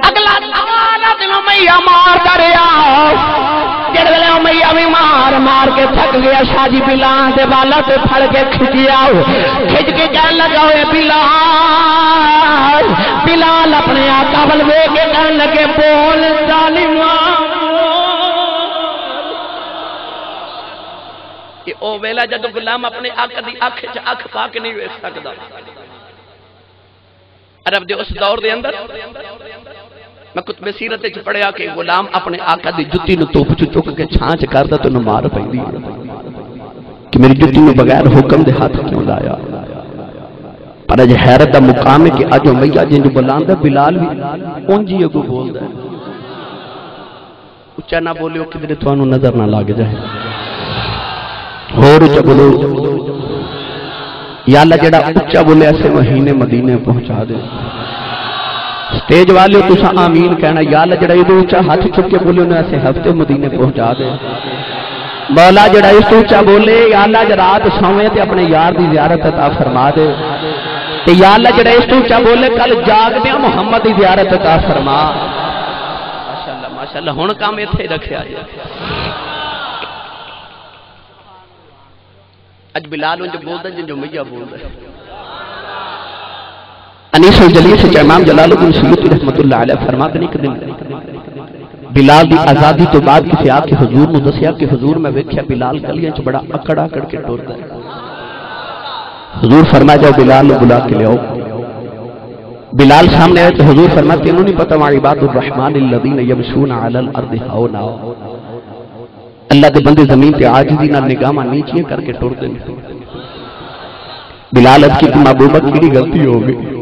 अगला दिन मैया मारता रहा। वेले मैया भी मार मार के थक गया शाजी बिलाल दे वाला ते फड़ के खिंचिया खिंच के कहने लगा हुए बिलाल बिलाल अपने आका बल वे के कहने लगे, बोल जालिमा कि ओ वेला जदो गुलाम अपने अख दी अख च अख पा के नहीं वेख सकदा। अरब दे उस दौर दे अंदर मैं कुछ सीरत च पढ़िया कि गुलाम अपने आका की जुत्ती तुप धुप च चुक के छां च तो तेन मार पी कि मेरी जुत्ती नु बगैर हुक्म के हाथ क्यों लाया? पर अज हैरत का मुकाम है कि अज मैया जिंज बुलांदा बिलाल भी उंजी अगू अगो बोलदा है उच्चा ना बोलियो किधरे थानू नज़र ना लग जाए। होर उच्चा बोलो या जरा उच्चा बोलिया से महीने मदीने पहुँचा दे। स्टेज वाले तुसा आमीन कहना, या अल्लाह जेड़ा इदो ऊँचा हाथ चुक के बोले, उन्हें ऐसे हफ़्ते मदीने पहुँचा दे। मौला जेड़ा इस ऊँचा बोले, या अल्लाह रात सोवे ते अपने यार दी जियारत अता फरमा दे। ते या जेड़ा इस ऊँचा बोले, कल जागदे मोहम्मद दी जियारत अता फरमा। माशाल्लाह हुन काम इत्थे रखिया जी। अज बिलाल उंज बोलदा, जिंजो मैया बोलदा। अनीस जली से जलालुद्दीन रहमतुल्लाह अलैह फरमाते बिलाल दी आज़ादी तो बाद किसी आप हुजूर कि हुजूर मैं वेख्या बिलाल गलियाँ च बड़ा है हुजूर जाओ बिलाल नु बुला के ले आओ बिलाल सामने आए तो हुजूर फरमाते इन्हों पता वा इबादुर रहमान अल्लजीन अल्लाह के बंदे ज़मीन पे आजिजी ना निगामा नीचे करके टोरदे ने बिलाल अब की महबूबत की गलती होगी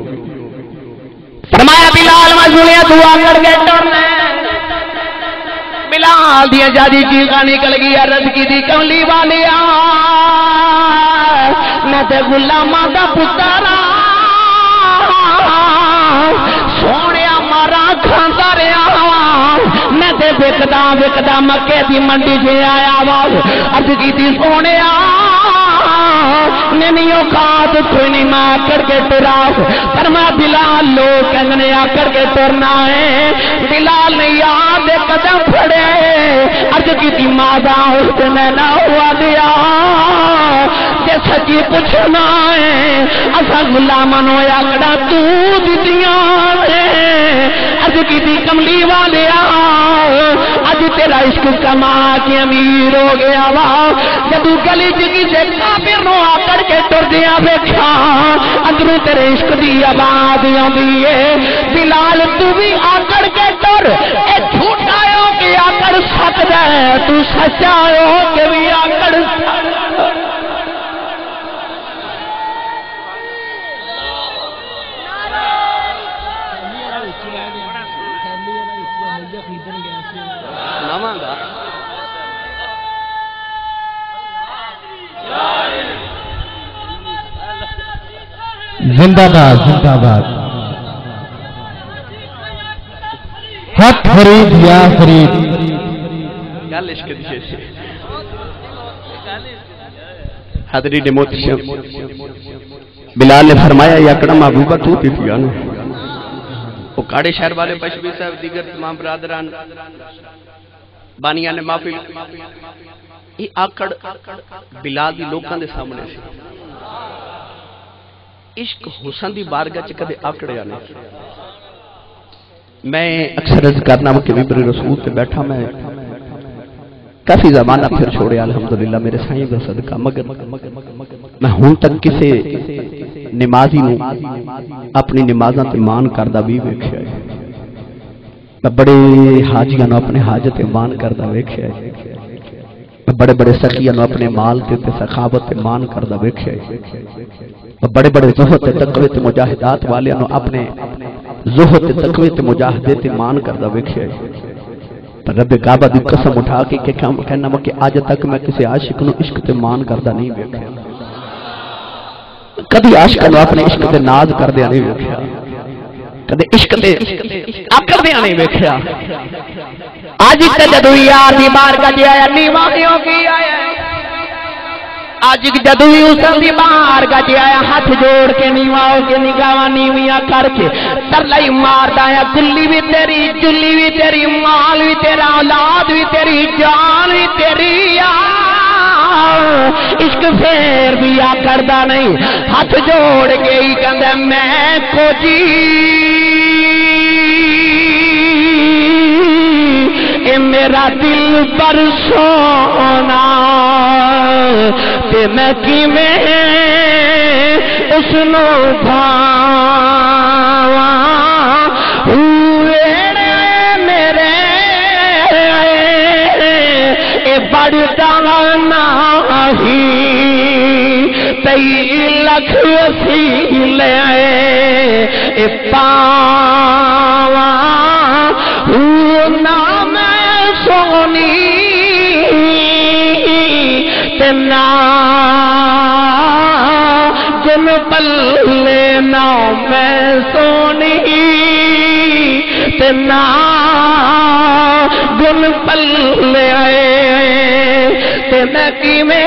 फरमाया बिलाल सुनिया तू आकड़ के टुरना बिलाल दिया जादी चीखा निकल गई अरज की दी कमली वालिया मैं ते गुलामा का पुत्रा सोने मारा खांदा रहा मैं ते विकदा विकदा मक्के की मंडी से आया वा अज की सोने नहीं औकात कोई नहीं मैं आकर के तुरा पर मैं बिलाल लोग कहने आकर के तुरना है। बिलाल ने याद कदम फड़े। अज की मादा उस दिन ना हुआ दिया। सची पुछना है। असा गुलामन होया कड़ा तू दितिया अज की कमली वाले अज तेरा इश्क कमा के अमीर हो गया वा। जदू गली च किसे काबिर नो आकड़ के टुरदिया वेखा अंदरों तेरे इश्क की आवाज़ आती है। बिलाल, तू भी आकड़ के टुर ए झूठा हो के आकड़ सकदा है। तू सच्चा हो के भी आकड़ सकदा जिंदाबाद जिंदाबाद। हक फरीद या फरीद हादरी डेमोशन बिलाल ने फरमाया, या कड़म महबूबा, तू पी पिया वो काड़े शहर वाले पशवी साहब, दीगर तमाम बरादरान, बानिया ने माफ़ी ये आकड़ बिलाल की लोगों के सामने से। इश्क हुसन दी बारगाह च कदे आकड़िया नहीं मैं अक्सर अर्ज़ करना कि विबर रसूल से बैठा मैं। काफ़ी जमाना फिर छोड़े, अल्हम्दुलिल्लाह, मेरे साईं का सदका, मगर मैं हूँ तक किसे नमाजी नु अपनी नमाजा ते मान करता भी वेख्या मैं बड़े हाजियाँ अपने हाजत मान करता वेख्या बड़े बड़े सखिया नु अपने माल ते ते सखावत मान करदा वेखिया है। बड़े बड़े जुहद ते तकवे ते मुजाहिदात वाले अपने जुहद ते तकवे ते मुजाहिदे ते मान करदा वेखिया रब काबा दी कसम उठा के के कहना मैं कि आज तक मैं किसी आशिक नु इश्क ते मान करदा नहीं वेखिया। कभी आशिक नु अपने इश्क ते नाज करदे नहीं वेखिया। कदे इश्क ते आकरदे नहीं वेखिया। आज जदू यार दी बार का आया नीवा क्यों की आया। आज जदू भी उस दी बार का आया, हाथ जोड़ के नीवा हो के निगावा नीवियाँ करके। तरलाई मारदा है, गुल्ली भी तेरी, जुल्ली भी तेरी, माल भी तेरा, औलाद भी तेरी, जान भी तेरी इश्क फेर भी आ करदा नहीं, हाथ जोड़ के ही कहंदा मैं खोजी ए मेरा दिल पर सोना ते मैं किवें उसनो भावा। मेरे, ए बड़दा नाही। तई लख ए पावा। ते ना जिन पल्ले ना मैं सोनी ते ना गुन पल्ले आए ते मैं किवें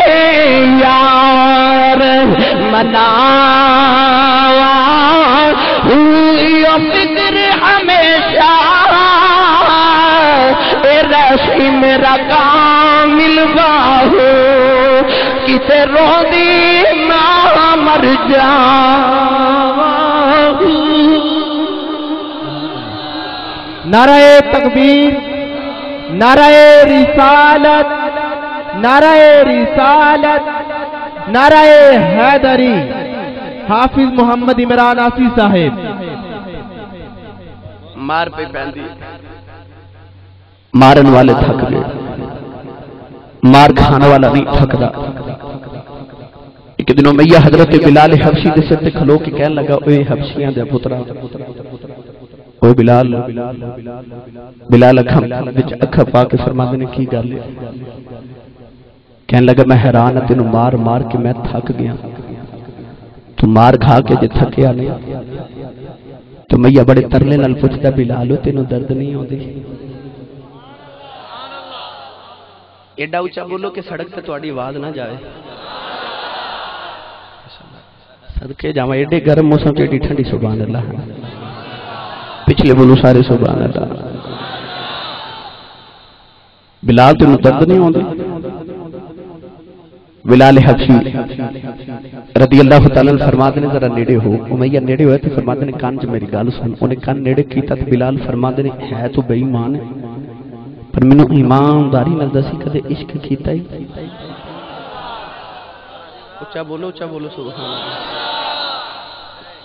यार हुई फ़िक्र हमेशा सी मेरा काम किसे रोंदी ना मर जावां नाराए तकबीर नाराए रिसालत नाराए रिसालत नाराए हैदरी, हाफिज मोहम्मद इमरान आसी साहेब। मार पे पैंदी मारन वाले थक गए। मार खाने वाला नहीं थकदा एक दिनों मैया हज़रत बिलाल हबशी के सिर से खलो के कह लगा ओए हबशियाँ दे पुत्रा ओ बिलाल बिलाल अखम विच अखा पा के फरमाते ने की गल कहने लगा मैं हैरान है तेन मार मार के मैं थक गया। तू मार खा के जे थकिया नहीं। तो मैया बड़े तरले नाल पूछता बिलाल तेन दर्द नहीं आती एडा उच्चा बोलो कि सड़क से थोड़ी आवाज़ ना जाए। सदके जावा एडे गर्म मौसम से एडी ठंडी सुबह अल्लाह पिछले बोलो सारे सुबह अल्लाह बिलाल, तेन दर्द नहीं आता बिलाल हबशी रदी अल्लाह तआला फरमाते ने, जरा नेड़े हो। उमैया नेड़े होया तो फरमाते ने, कान च मेरी गल सुन। उन्हें कान नेड़े कीता तो बिलाल फरमाते ने, है तो बेईमान है। पर मैनू ईमानदारी नाल दसी कदे इश्क कीता ही? उच्चा बोलो उच्चा बोलो सुभान अल्लाह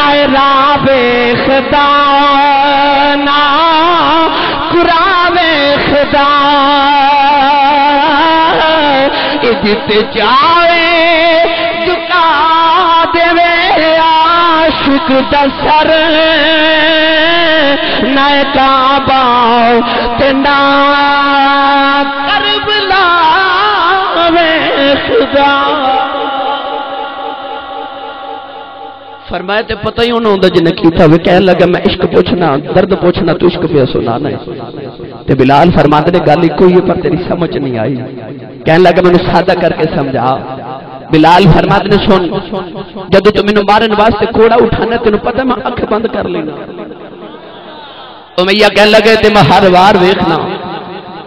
नायरा वेखदा ना कुरा वेखदा इज़्ज़त जाए झुका देवे, आशिक दसर नए काबा ते ना करबला वेखदा फरमाया, ते पता ही उन्होंने जिन्हें कीता वे कहने लगा, मैं इश्क पूछना, दर्द पूछना, तू इश्क पे सुनाना है बिलाल फरमाते ने गल इको ही पर तेरी समझ नहीं आई। कहने लगा, मैंने सादा करके समझा। बिलाल फरमाते ने, सुन जब तू मैंने मारन वास्ते कोड़ा उठाना, तेन पता मैं अख बंद कर लेना। मैया कहने लगे, ते मैं हर बार वेखना।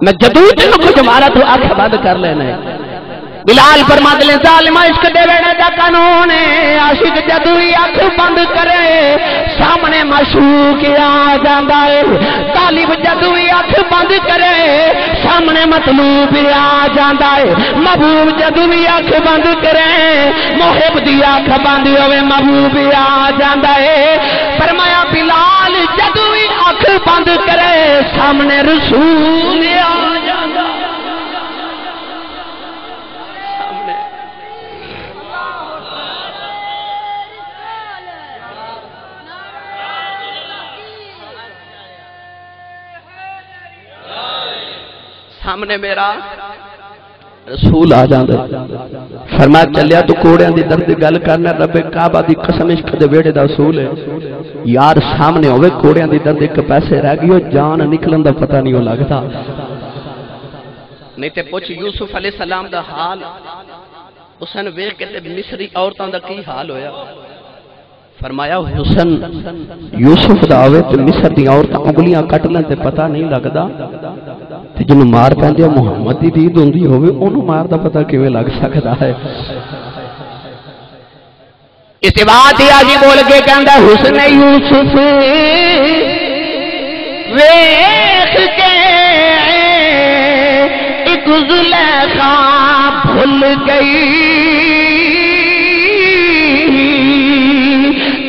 मैं जदू तेन कुछ मारा तो अख बंद कर लेना बिलाल फरमाते ने जालिमा इश्क दे दा कानून, आशिक जदू ही अख बंद करे, सामने मशूक आ जांदा है। तालिब जदू ही अख बंद करे, सामने मतलूब आ जांदा है। महबूब जदू भी अख बंद करे मोहिब दी अख बंद होवे, महबूब आ जांदा है। फरमाया, बिलाल जदू भी अख बंद करे, सामने रसूल आ जांदा सामने मेरा। रसूल आ जाता फरमा चलिया तू कोड़िया की दर्द गल करना रबे काबा की कसम इश्क वेड़े दा उसूल है यार सामने होवे कोड़िया की दर्द एक पैसे रह गई जान निकलन दा पता नहीं हो लगता नहीं ते पुछ यूसुफ अले सलाम का हाल। हुसन वेख के ते मिस्री औरतों का की हाल होया? फरमाया हुसन यूसुफ का आवे ते मिस्र दी औरतां उंगलियाँ कटने ते पता नहीं लगता ते जिन्नू मार पैंदी मुहम्मद दी दीद हुंदी होवे ओनू मार दा पता किवें लग सकदा है इस बात ही आजी बोल के कहता हुसन यूसुफ वेख के एक जुलेखा भूल गई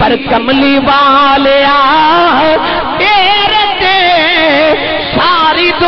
पर कमली वाले तेरे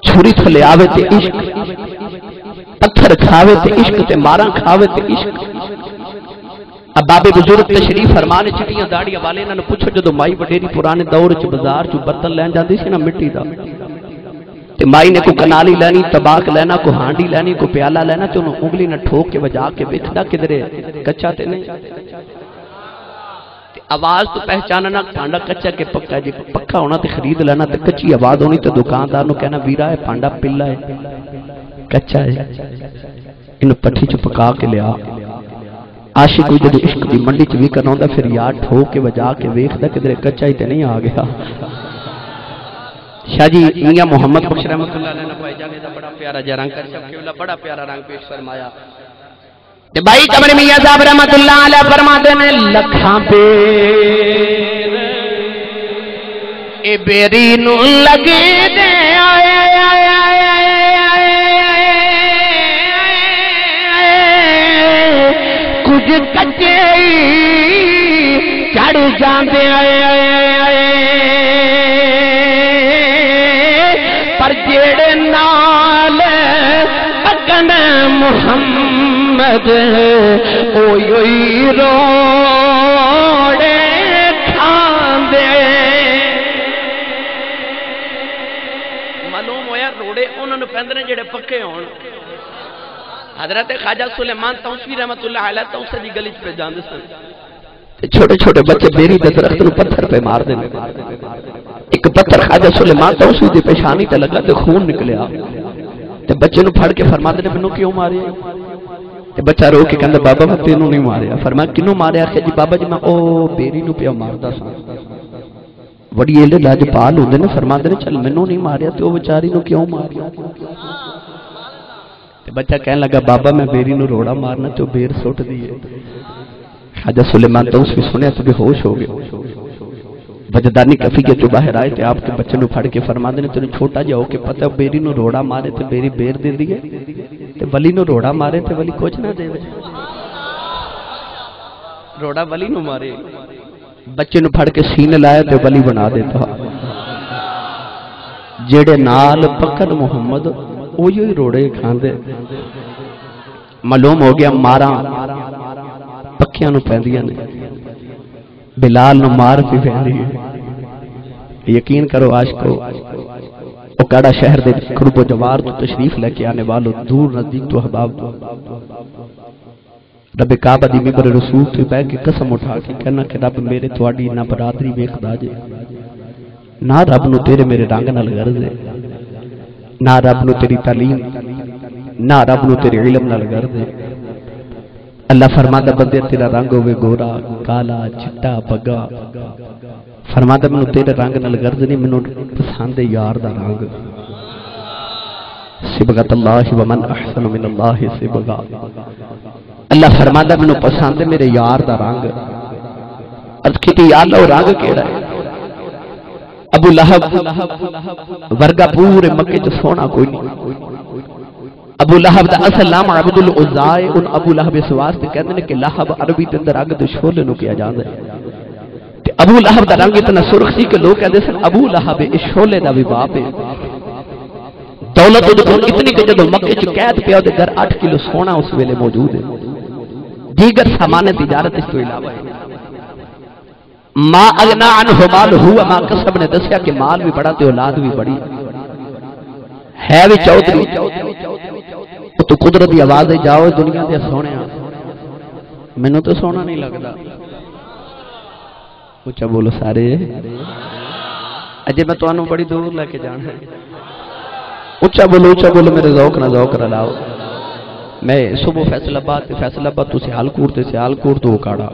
छुरी थले आवे ते इश्क, पत्थर खावे ते इश्क ते मारा खावे ते इश्क। अब बाबे बुज़ुर्ग तशरीफ़ फरमान चिटिया दाड़िया वाले इन्होंने पूछो जो तो माई बटेरी पुराने दौर च बाज़ार च बर्तन लैन जाती सी ना मिट्टी का ते माई ने को कनाली लैनी, तबाक लेना को हांडी लैनी को प्याला लेना तो उंगली ने ठोक के बजा के बेचना किधरे कच्चा ते नहीं। आवाज़ तो पहचानना भांडा कच्चा के पक्का जी, पक्का होना ते खरीद लेना, ते कच्ची आवाज़ होनी ते दुकानदार नु कहना, वीरा है भांडा पिल्ला है, कच्चा है। इन पट्ठी च पका के लिया। आशिक कोई जब इश्क की मंडी च भी करना फिर यार ठो के बजा के वेखता किधरे कच्चा ही ते नहीं आ गया। शाह जी मोहम्मद बड़ा प्यारा जा कर बड़ा प्यारा रंग पेश फरमाया। भाई कमर मियाँ साहब अलैह फरमाते ने लखां पे ए बेरी लगे दे कुछ कच्चे चढ़ जाते पर जेड़े नाल अगन मुहम्मद ओई ओई रोड़े खांदे। मालूम होया रोड़े उन्होंने पैंदे ने जेड़े पक्के होन हज़रत ख्वाजा सुलेमान तौसवी रहमतुल्लाह अलैह तौसे दी गली च पे जांदे सन। छोटे छोटे बच्चे बेरी दरख्त पत्थर पे मार देने। एक पत्थर सुलेमान दी पेशानी ते लगा ते खून निकलिया ते बच्चे नु फड़ के फरमाते ने मैनू क्यों मारिया बच्चा रो के कहंदा बाबा मैं तेनू नहीं मारिया फरमाया किनू मारिया आखिया जी बाबा जी मैं बेरी पिया मारदा सा बड़ी एले लाजपाल होंदे ने फरमाते ने चल मैनू नहीं मारिया ते बेचारी क्यों मारिया बच्चा कहने लगा बाबा मैं बेरी रोड़ा मारना ते बेर सुट दी है खाजा सुलेमान तो उसने सुने तो बेहोश हो गए बजदानी कफी के जो बाहर आए थे आपके बच्चे फड़ के फरमा देने तेन छोटा जा हो के पता बेरी नु रोड़ा मारे ते बेरी बेर दे दिए। ते वली नु रोड़ा मारे ते वली कुछ ना दे रोड़ा वली नु मारे। बच्चे फड़ के सीन लाया ते वली बना देता जेड़े नाल पकड़ मुहम्मद ओयो ही रोड़े खांदे। मालूम हो गया मारा पक्कियाँ नु ने। बिलाल नु मार पैंदी है यकीन करो आशको वो काड़ा शहर दे कुर्बो जवार तो तशरीफ़ लेके आने वालों दूर नज़दीक तो अहबाब। तो रब काबा दी मिबर रसूल ते बह के कसम उठा के कहना कि रब मेरे थोड़ी ना बरादरी वेखदा जे। ना रब नु तेरे मेरे रंग नाल गर्ज है। ना रब नु तेरी तालीम, ना रब नु तेरे इल्म नाल गर्ज है। अल्लाह फरमादा बंदे, तेरा रंग होवे गोरा, काला, चिट्टा, बग्गा। फरमादा मैनू तेरे रंग नाल गर्ज नहीं, मैनू पसंद यार दा रंग। सिबगत अल्लाह अहसन मिन अल्लाह सिबगा। अल्लाह फरमादा मैनू पसंद मेरे यार दा रंग। अर्ज़ की यार लो रंग केड़ा है? अबू लहब, वर्गा पूरे मक्के च सोना कोई नहीं। अबू लहब दा असल नाम अब्दुल उज़्ज़ा है उन अबू लहब इस वास्ते कहते ने कि लहब अरबी दे अंदर अग दे शोले नु किया जांदा है ते अबू लहब दा रंग इतना सुर्ख सी कि लोग कहते सन अबू लहब इस शोले दा भी बाप है दौलत ਉਹਦੇ ਕੋਲ ਇਤਨੀ ਕਿ ਜਦੋਂ ਮੱਕੇ ਚ ਕੈਦ ਪਿਆ ਉਹਦੇ ਘਰ 8 ਕਿਲੋ ਸੋਨਾ ਉਸ ਵੇਲੇ ਮੌਜੂਦ ਹੈ दीगर सामान तिजारत इस तो इलावा है मां अगना अनहु माल हुआ मां कसब ने दसिया कि माल भी बड़ा ते औलाद भी बड़ी है भी चौधरी। तो तू कुदरत की आवाज़ जाओ दुनिया के सोने मैनू तो सोना नहीं लगता उच्चा बोलो सारे। अजय मैं तुम्हें बड़ी दूर लैके जाना। उच्चा बोलो उच्चा बोलो मेरे जौक ना जौक लाओ मैं सुबह फैसलाबाद फैसलाबाद तू सियालकूट से सियालकूट तो उकाड़ा।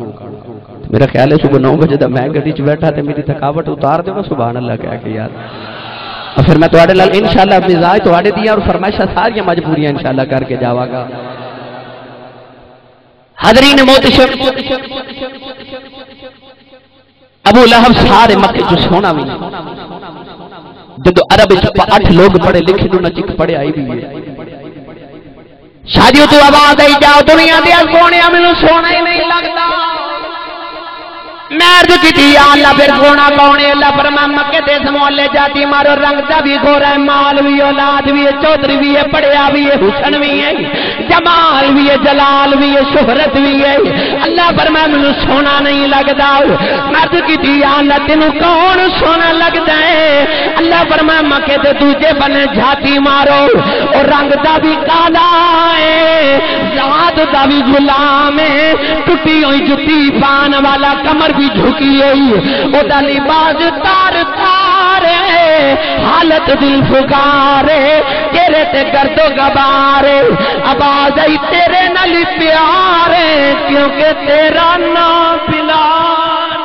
मेरा ख्याल है सुबह नौ बजे तक मैं गड्डी च बैठा तो मेरी थकावट उतार दो सुबह अल्लाह कह के यार। और फिर मैं थोड़े नाल इंशाल्लाह मिजाज थोड़े दियाँ और फरमाइशा सारियाँ मजबूरियाँ इंशाल्लाह करके जावागा। हाजरीन मोहतशम अबू लहब सारे मक्के जो सोना भी जो अरब अठ लोग पढ़े लिखे तो नचिक पढ़े आई भी है। शादी तू आवाज़ आई, जाओ दुनिया दिया सोने मैनू सोना ही नहीं लगता। मैं अर्ज़ की अल्लाह फिर सोना है अल्लाह पर मैं मक्के दे समोले जाती मारो रंग का भी गोरा है, माल भी औलाद भी है, चौधरी भी है, पढ़िया भी है, हुसन भी है, जमाल भी है, जलाल भी है, शोहरत भी है। अल्लाह पर मैं मैनू सोना नहीं लगता मैं अर्ज़ की अल्लाह तेन कौन सोना लगता है? अल्लाह पर मैं मक्के दे दूजे बने झाती मारो, और रंग का भी काला है, जात दा भी गुलाम है, टुटी हुई जुती पान वाला कमर भी झुकी ओदा लिबास तार तारे, हालत दिल फुकारे, तेरे ते गर्दो गबारे, आवाज़ आई तेरे नल प्यारे, क्योंकि तेरा नाम बिलाल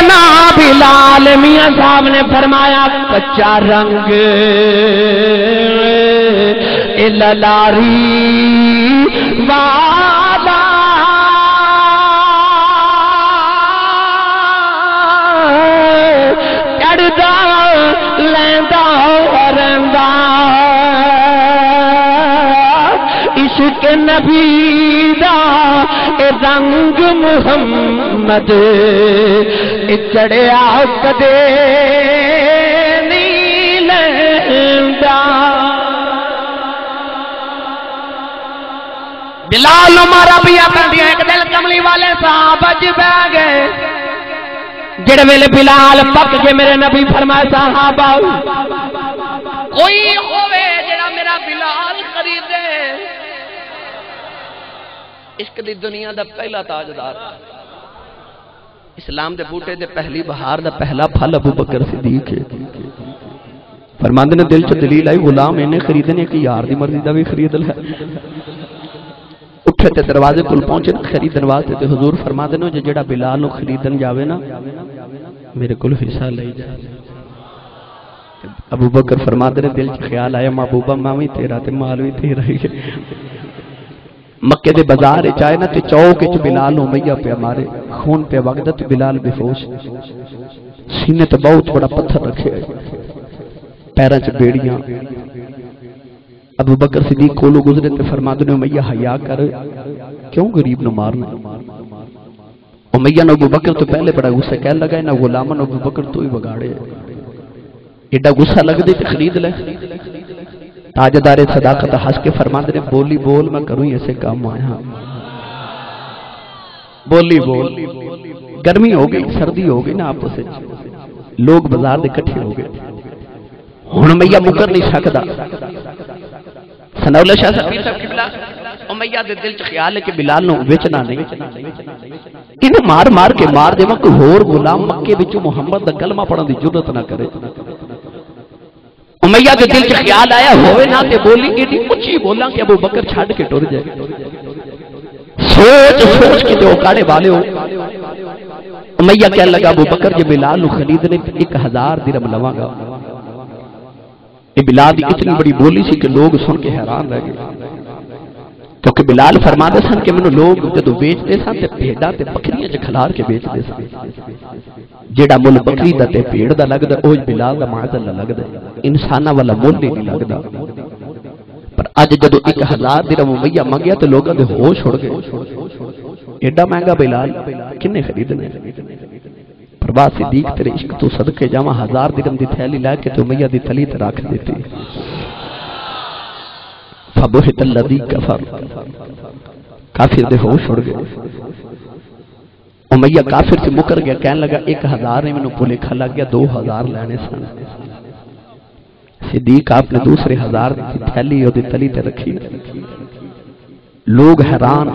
नाम बिलाल मियाँ साहब ने फरमाया, कच्चा रंग ए ललारी वाला इश्क नबी दा ए रंग मुहम्मद चढ़िया कदे बिलाल मारा पिया कर एक दिल कमली वाले साहब अज बह गए। जेड़े वेले बिलाल पक के मेरे नबी फरमाए, साहबा कोई होवे इश्क दी दुनिया दा पहला ताजदार। इस्लाम दे बूटे दे पहली बहार दा पहला फल अबू बकर सिद्दीक है। ने दिल च दलील आई, गुलाम इन्हें खरीदने कि यार दी मर्ज़ी दा भी खरीद ले। उठे ते दरवाजे कोल पहुँचे ना खरीदन वास्ते ते हुजूर फरमा देनो जे जेड़ा बिलाल नु खरीदन जावे ना, मेरे कोल हिस्सा ले जा। अबू बकर फरमा दे दिल च ख्याल आया, महबूबा माँ भी तेरा ते माल भी तेरा है। मक्के दे बाज़ार च आए ना ते चौक च बिलाल उमैया पे मारे खून पे वगदा ते बिलाल बेहोश सीने ते बहुत बड़ा पत्थर रखे। पैरों च बेड़ियाँ। अबू बकर सिद्दीक कोलो गुजरे ते फरमादे ने उमैया हया कर। क्यों गरीब नु मारना? उमैया ने अबू बकर तो पहले बड़ा गुस्सा कह लगा ना गुलाम ने अबू बकर तू ही बगाड़े। एडा गुस्सा लगदे ते खरीद ले। ताजदारे सदाकत हंस के फरमादे ने, बोली बोल मैं करूँ ऐसे काम आया। बोली बोल। गर्मी हो गई, सर्दी हो गई ना आपस लोग बाज़ार दे इकट्ठे हो गए। हुन मैया मुकर नहीं सकदा। सनौला शाह दे दिल च ख्याल है कि बिलाल बेचना नहीं। मार मार के मार देवा, कोई होर गुलाम मक्के मुहम्मद दा कलमा पढ़न दी ज़रूरत ना करे। उमैया के दिल च ख्याल आया, होवे ना ते बोली एडी ही बोला कि अबू बकर छड़ के टुर जाए। सोच सोच के तो काड़े वाले हो। उमैया कहने लगा, अबू बकर जब बिलाल नु खरीदने एक हज़ार दिरम लवांगा। ये बिलाल की इतनी बड़ी बोली सी कि लोग सुन के हैरान रह गए। क्योंकि बिलाल फरमाते सन कि मैंने लोग जो बेचते सन ते भेड़ा ते बकरियाँ च के बेचते सन। जेड़ा मुल बकरी दा ते भेड़ दा लगदा ओ बिलाल दा माजल लगदा। इंसाना वाला मुल ही नहीं लगदा। पर अज जदों एक हज़ार दिरहम उमैया मंगया तो लोगों के होश उड़ गए। एडा महँगा बिलाल किन्ने खरीदने? प्रभा सिद्दीक तेरे इश्क तो सदके जावा, हज़ार दिरम की थैली लैके ते उमैया की थली ते रख देती फबुहित लदी कफर। काफिर दे होश उड़ गए। उमैया काफिर से मुकर गया, कहने लगा, एक हज़ार ने मैंने भुलेखा लग गया, दो हज़ार लेने सन। सिद्दीक आपने दूसरे हज़ार की थैली और तली ते रखी। लोग हैरान।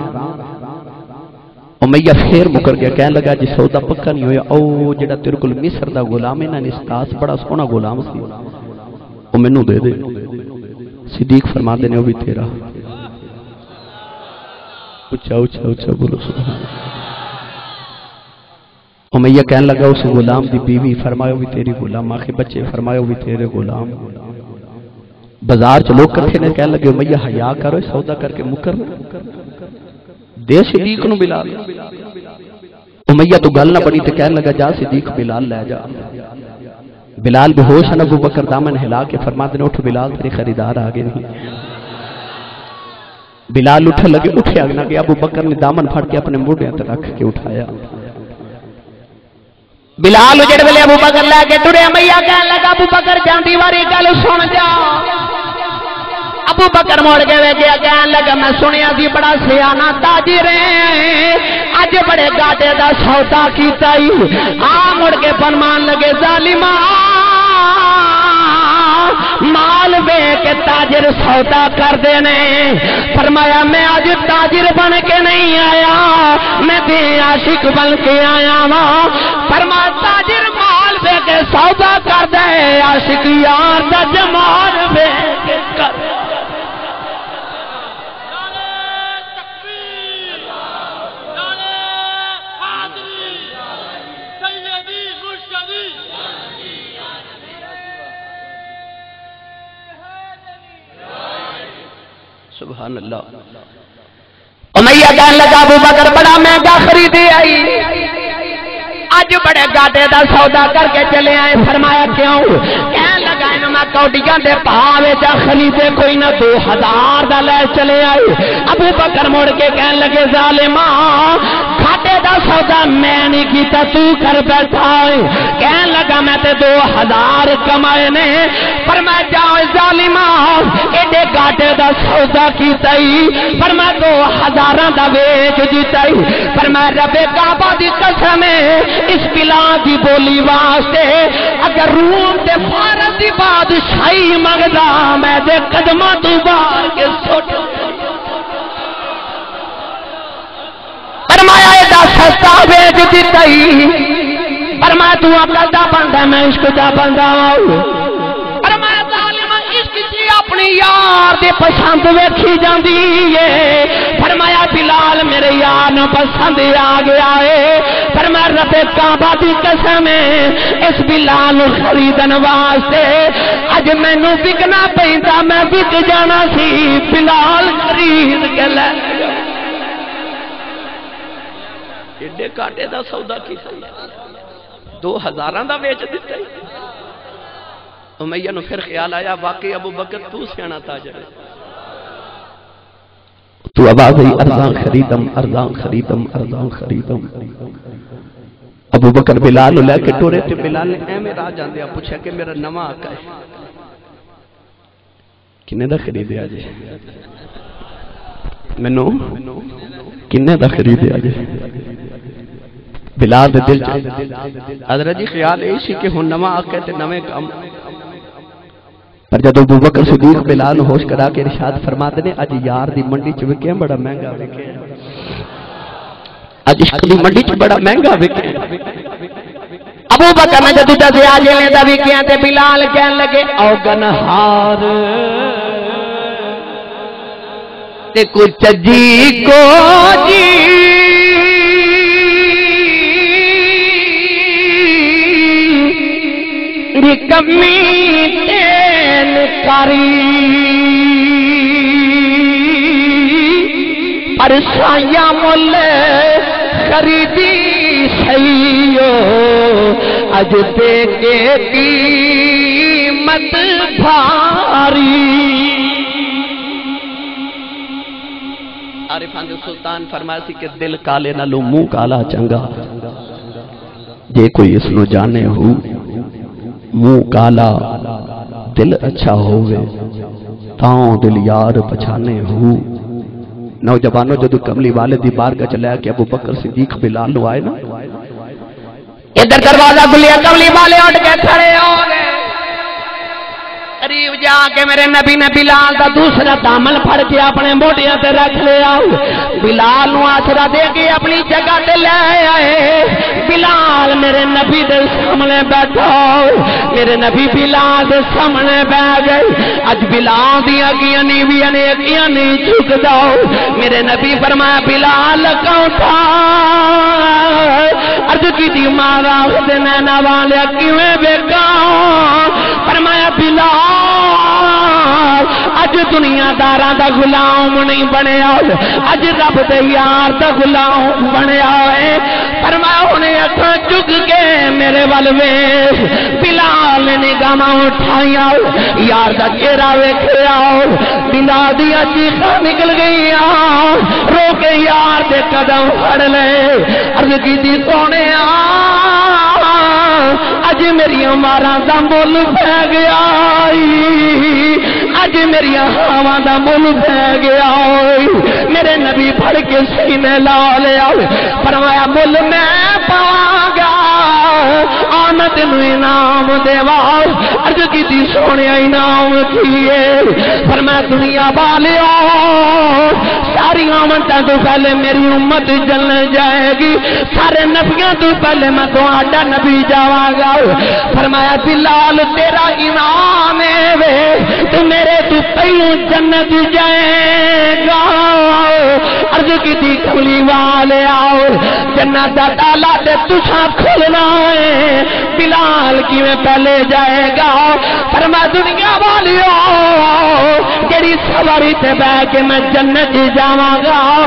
उमैया फिर मुकर गया, कहने लगा, जी सौदा पक्का नहीं होया। ओ, जेड़ा तेरे को मिस्र दा गुलाम इन्हां ने इसकास बड़ा सोहना गुलाम सी। मैनू दे दे। सिद्दीक फरमाते ने ओ भी तेरा। ऊँचा ऊँचा ऊँचा बोलो, सुभान। उमैया कहने लगा, उस गुलाम की बीवी, फरमायो भी तेरी गुलाम आखे बच्चे फरमायो भी तेरे गुलाम। बाज़ार च लोग कट्ठे ने कहने लगे उमैया हया करो, सौदा करके मुकर दे सिद्दीक नु बिलाल। उमैया तो गल ना बनी तो कहने लगा, जा सिद्दीक बिलाल, लै जा। बिलाल बेहोश है अबू बकर दामन हिला के फरमाते ने, उठ बिलाल, तेरे खरीदार आ गए बिलाल उठ लगे, उठे अगना के अबू बकर ने दामन फट के अपने मोढ़े तक रख के उठाया। बिलाल उजड़ वेले अबू बकर लैके टुरिया मैया कह लगा अबू बकर जाती वारी गल सुन जा। अबू बकर मुड़ वे गया कह लगा, मैं सुनिया सी, बड़ा सियाना ताजिर अज बड़े गाटे का सौदा किया आ मुड़ के फरमान लगे, जालिमा, माल वे के ताजिर सौदा करते ने फरमाया, मैं आज ताजिर बन के नहीं आया। मैं भी आशिक बन के आया वहाँ फरमा, ताजिर माल वे के सौदा कर दे, आशिक यार जमाल वे सुबहान अल्लाह उमैया कहने लगा, अबू बकर बड़ा महँगा खरीदे आई। अज बड़े गाटे का सौदा करके चले आए। फरमाया, क्यों? कह लगा इन मैं कौडिया के भाव कोई ना दो हज़ार का ले चले आए। अबू बकर मुड़ के कह लगे, जालिमा घाटे का सौदा मैं नहीं किया तू कर बैठा कह लगा, मैं ते दो हज़ार कमाए ने, पर मैं जाओ जालिमा एडे घाटे का सौदा किया पर मैं दो हजारा का वेच दिता पर मैं रबे काबा की कसम इस पिला की बोली वास्ते अगर रूम ते फारस की बादशाही मंगदा, मैं कदमा तू बाहर के सुट फरमाया फरमाया बिलाल, मेरे यार पसंद आ गया है। पर मैं रबे काबा दी कसम इस बिलाल खरीदन वास्ते। अज मैनू बिकना पैंदा, मैं बिक जाना सी। बिलाल खरीद के ले एडे काटे का सौदा किया दो हज़ार का वेच दिता उमैया फिर ख्याल आया, वाकई अबू बकर, तू सियाना ताजर तू आवाज़ आई अरदान खरीदम अरदान खरीदम अरदान खरीदम। अबू बकर बिलाल लैके टोरे ते बिलाल ने राह जांदे पूछा कि मेरा नवा आका है। किन्ने दा खरीदया जी? मैनू? किन्ने दा खरीदया जी? बिलाल दे दिल हज़रत जी ख्याल यही सी कि हुन नवा आके ते नवे काम। पर जब अबू बकर सिद्दीक बिलाल नूं होश करा के इरशाद फरमाते ने अज यार दी मंडी च विके बड़ा महँगा विके अज इश्क दी मंडी च बड़ा महँगा विके अबू बकर ने जदू दसिया ज़िले दा विकिया ते बिलाल कहन लगे औगन हार ते कुछ जी को जी कमी तेन करी। पर साया मुल खरीदी सही अज ते के कीमत भारी। सुल्तान फरमाया सी कि दिल काले नालों, मुँह काला चंगा। जे कोई इसनु जाने हो। मुँह काला, दिल अच्छा होवे ताओ दिल यार पछाने हो। नौजवानों जो कमली वाले दी बार का चलाया कि अबू बकर सिद्दीक बिलाल आए ना, इधर दरवाज़ा खुलिया, कमली वाले उठ के खड़े हो करीब जाके मेरे नबी ने बिलाल का दूसरा दामन फड़ के अपने मोटिया ते रख लिया। बिलाल आसरा दे के अपनी जगह ते ले आए। बिलाल मेरे नबी दे सामने बैठा। मेरे नबी बिलाल दे सामने बैठ गए। अज बिलाल दी अगियाँ नीवियाँ अगियाँ नहीं झुक जाओ मेरे नबी फरमाया, बिलाल कौठा अर्ज़ की दी मारा उसदे नैना वाले किवें बेका फरमाया, बिलाल दुनियादारा का गुलाम नहीं बनया अज रब दे यार दा गुलाम बनया है पर मैं उन्हें अखा चुक के मेरे वल वेख, बिलाल ने गामा उठाइया यार दा चेहरा वेखिया बिलाल दिया चीखा निकल गई रो के यार दे कदम फड़ ले। अर्ज़ की सोने अज मेरिया मारा का मुल पै गया अज मेरिया हावा का मुल पै गया मेरे नबी फड़ के सीने ला लिया। परवाया मुल मैं पावांगा आना तेन इनाम देवा अर्ज़ की सोने इनाम किए। पर मैं दुनिया वालिया, सारी आमंटा तो पहले मेरी उम्मत जल जाएगी। सारे नबिया तो पहले मैं तो आडा नबी जावागा। फरमाया बिलाल, तेरा इनाम है वे, तू मेरे तू पहलू जन्नत जाएगा। अर्ज़ की खुली वाले आओ। जन्नत का ताला ते तुसा खुलना है। बिलाल कि पहले जाएगा? पर मैं दुनिया वाली जेड़ी सवारी ते बह के मैं जन्नत जावगा।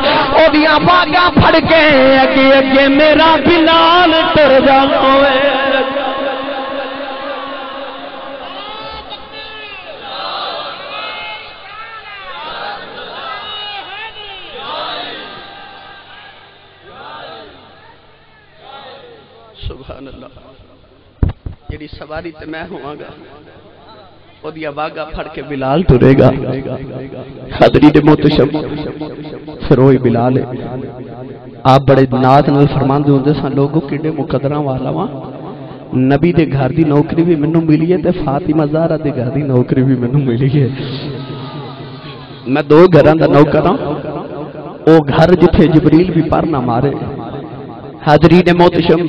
ओदियाँ बागा फड़ के अगे अगे मेरा बिलाल तुर जावे जेडी सवारी ते मैं होवांगा आप बड़े नात नाल फरमांदे होंदे नबी दे घर नौकरी भी मैनू मिली है ते मजारा के घर की नौकरी भी मैनू मिली है। मैं दो घर दा नौकर हाँ घर जिथे जबरील भी पर ना मारे। हाजरी ने मोहतशम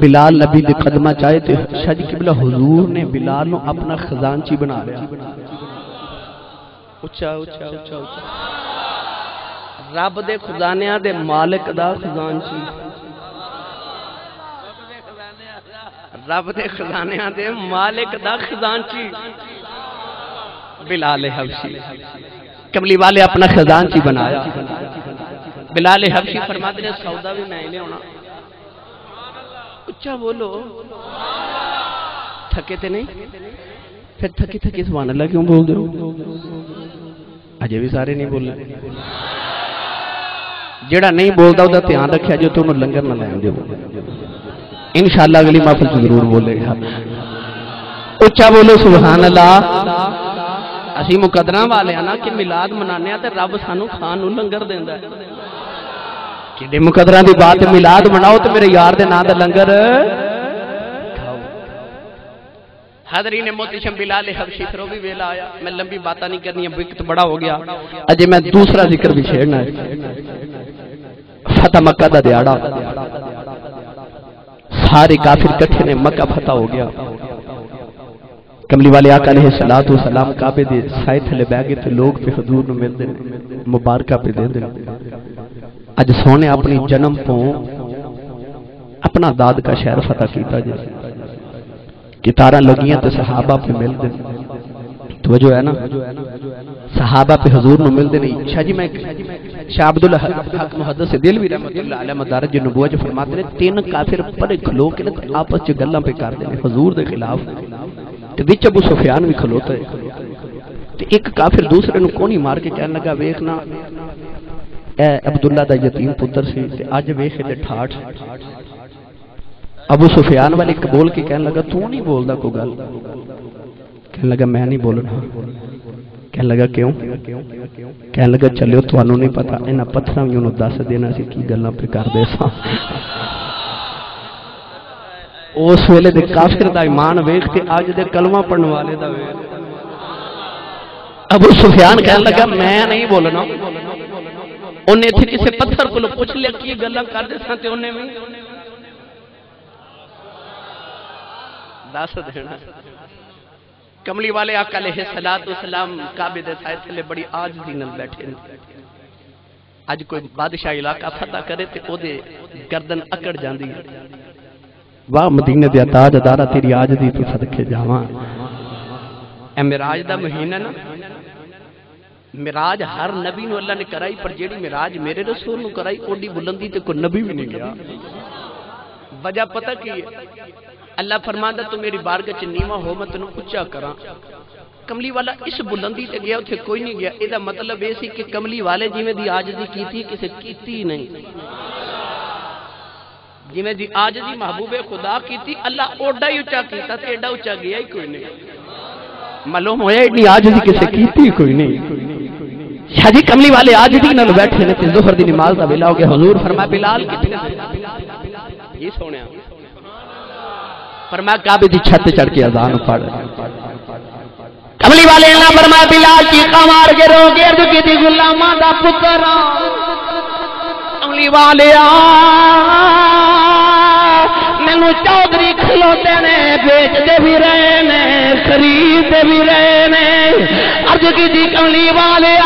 बिलाल नबी दे कदमा चाहे तो शादी किबला हुजूर ने बिलाल नु अपना खजानची बना लिया। रब दे खजान दे मालिक का खजानची। रब दे खजान दे मालिक का खजानची। बिलाल हबशी। कमली वाले अपना खजानची बनाया। बिलाल हबशी फरमाते ने सौदा भी मैं लिया उच्चा बोलो। थके ते नहीं? फिर थकी थकी सुबह अल्लाह क्यों बोल दो अजे भी सारे नहीं बोले। जेड़ा नहीं बोलता वह ध्यान रखा जो तो लंगर ना लैन दो इनशाला अगली माफल तो ज़रूर बोलेगा उच्चा बोलो सुबहान अल्लाह असि मुकदर वाले ना कि मिलाद मनाने रब सानू खान लंगर देता है किले मुकदर की बात मिलाद मनाओ तो मेरे यार के ना का लंगर। खाओ हादरी ने मोतीशम बिलाल हबशी फिर भी वेला आया। मैं लंबी बात नहीं करनी वक्त बड़ा हो गया। अजय मैं दूसरा ज़िक्र भी छेड़ना है। फतेह मक्का का दिहाड़ा। सारे काफिर कट्ठे ने मक्का फतेह हो गया। कमली वाले आका ने सलात सलाम काबे दे साए थले बैगे थे लोग पे हजूर नु मिलदे मुबारका पे दे दे अज सोने अपनी जन्म तो अपना दाद का शहर फतह किया जाए। कितारा लगिया तो सहाबा पे मिलते तो है ना? सहाबा पे हजूर मिलते नहीं। शाह जी, मैं शाह अब्दुल हक दिल भी फरमाते तीन काफिर पर खलो के आपस च गल्ला पे करते हजूर के खिलाफ। अबू सुफियान भी खलोते एक काफिर दूसरे नु मार के कह लगा वेखना अब्दुल्ला का यतीम पुत्र से, ते अज वेखे ते ठाठ। अबू सुफियान वाले कबूल के कह लगा, तू नहीं बोलदा को गल? कहन लगा, मैं नहीं बोलना। कहन लगा, क्यों? कह लगा चलो थानू नहीं पता इना पत्थर भी उन्होंने दस देना सी की गल पे कर दे उस वेले दे काफिर का ईमान वेख के अज दे कलमा पढ़ने वाले अबू सुफियान कह लगा, मैं नहीं बोलना। उन्हें इतने से पत्थर को पुछ लिया की गल कर दस देना। कमली वाले आका ले सलात सलाम काबे दे साए बड़ी आज दिन बैठे अज कोई बादशाह इलाका फतह करे तो गर्दन अकड़ जाती है। वाह मदीने दे ताज अदारा तेरी आज दी तू सदके जावा। ए मेराज दा महीना ना मिराज हर नबी अल्लाह ने कराई, पर जी मिराज मेरे रसूल कराई ओडी बुलंदी तो कोई नबी भी नहीं गया वजह पता की है? अल्लाह फरमांदा, तू मेरी बारग च नीवा हो, मैं तेन उच्चा करा। कमली वाला इस बुलंदी ते गया उथे कोई नहीं गया। एदा मतलब यह कि कमली वाले जिमें दी आजजी कीती, किसे कीती नहीं। जिमें आज आजजी महबूबे खुदा कीती, अल्लाह ओडा ही उच्चा किया एडा उच्चा गया ही कोई नहीं। मालूम होया इतनी आजजी किसे कीती कोई नहीं। शादी कमली वाले आज भी नाल बैठे ने जोहर दी नमाज़ दा वेला हो गया। हुजूर फरमाया बिलाल फरमाया काबे दी छत चढ़ के अजान पढ़ कमली वाले ने फरमाया बिलाल चीखा मार के रो के की गुलामा पुत्र कमली वाले मैनू चौधरी खलोते ने, बेचते भी रहे ने खरीदते भी रहे ने अर्ज़ की थी कमली वाले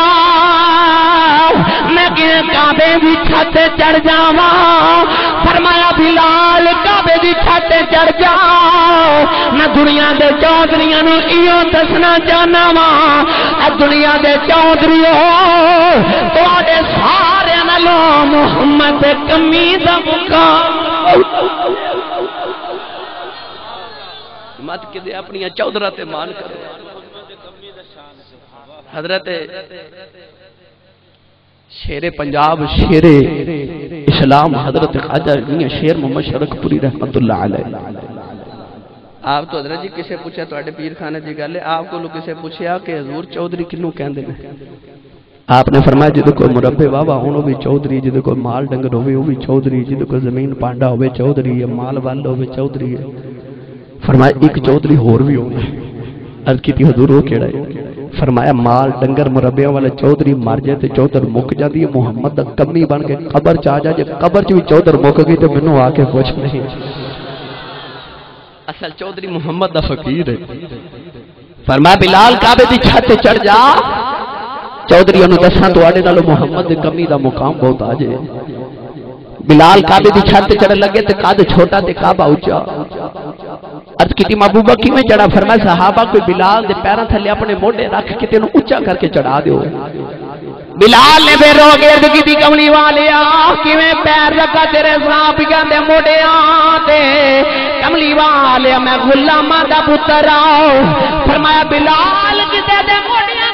मैं कि काबे की छत चढ़ जावा फरमाया बिलाल काबे की छत चढ़ जाओ मैं दुनिया के चौधरिया इो दसना चाहना वा दुनिया के चौधरी थोड़े सारे नालों मुहम्मद कमी का मुकाम। मत के दे अपनी चौधरा ते मान करो। हज़रत शेरे पंजाब, शेरे इस्लाम, हज़रत खाजा मियाँ शेर मोहम्मद शरकपुरी रहमतुल्लाह आप तो हज़रत जी किसे पूछा तो पीर खाने की गल है? आप को किसे पूछा कि हजूर चौधरी किनू कहते हैं आपने फरमाया, जिद को मुरबे वाहवा हो भी चौधरी, जिद को माल डंगर हो भी चौधरी, जिद को ज़मीन पांडा हो चौधरी है माल वाल हो चौधरी है। फरमाया एक चौधरी होर भी होना अर्ज़ की हजूर वो केड़ा है फरमाया, माल डंगर मुरब्बिया वाले चौधरी मर जाए तो चौधर मुक जाती है मुहम्मद दा कमी बन के कबर च आ जाए जे कबर च भी चौधर मुक गई तो मैनू आके पूछ नहीं। असल चौधरी मुहम्मद का फकीर है फरमाया, बिलाल काबे दी छत चढ़ जा। चौधरी दसा नालों मुहम्मद कमी का मुकाम बहुत आ जाए बिलाल काबे की छत चढ़ लगे तो कद छोटा काबा उच्चा अर्ज़ की महबूबा किमें चढ़ा? फरमा सहाबा, कोई बिलाल के पैरों थले अपने मोढे रख के तेन उच्चा करके चढ़ा दो बिलाल ने फिर रोके अर्ज़ की कमली वाले किवें पैर रखा तेरे साहबियाँ दे मोढियाँ ते। कमली वाले मैं गुलामा दा पुत्र आओ फरमाया, बिलाल किते दे मोढियाँ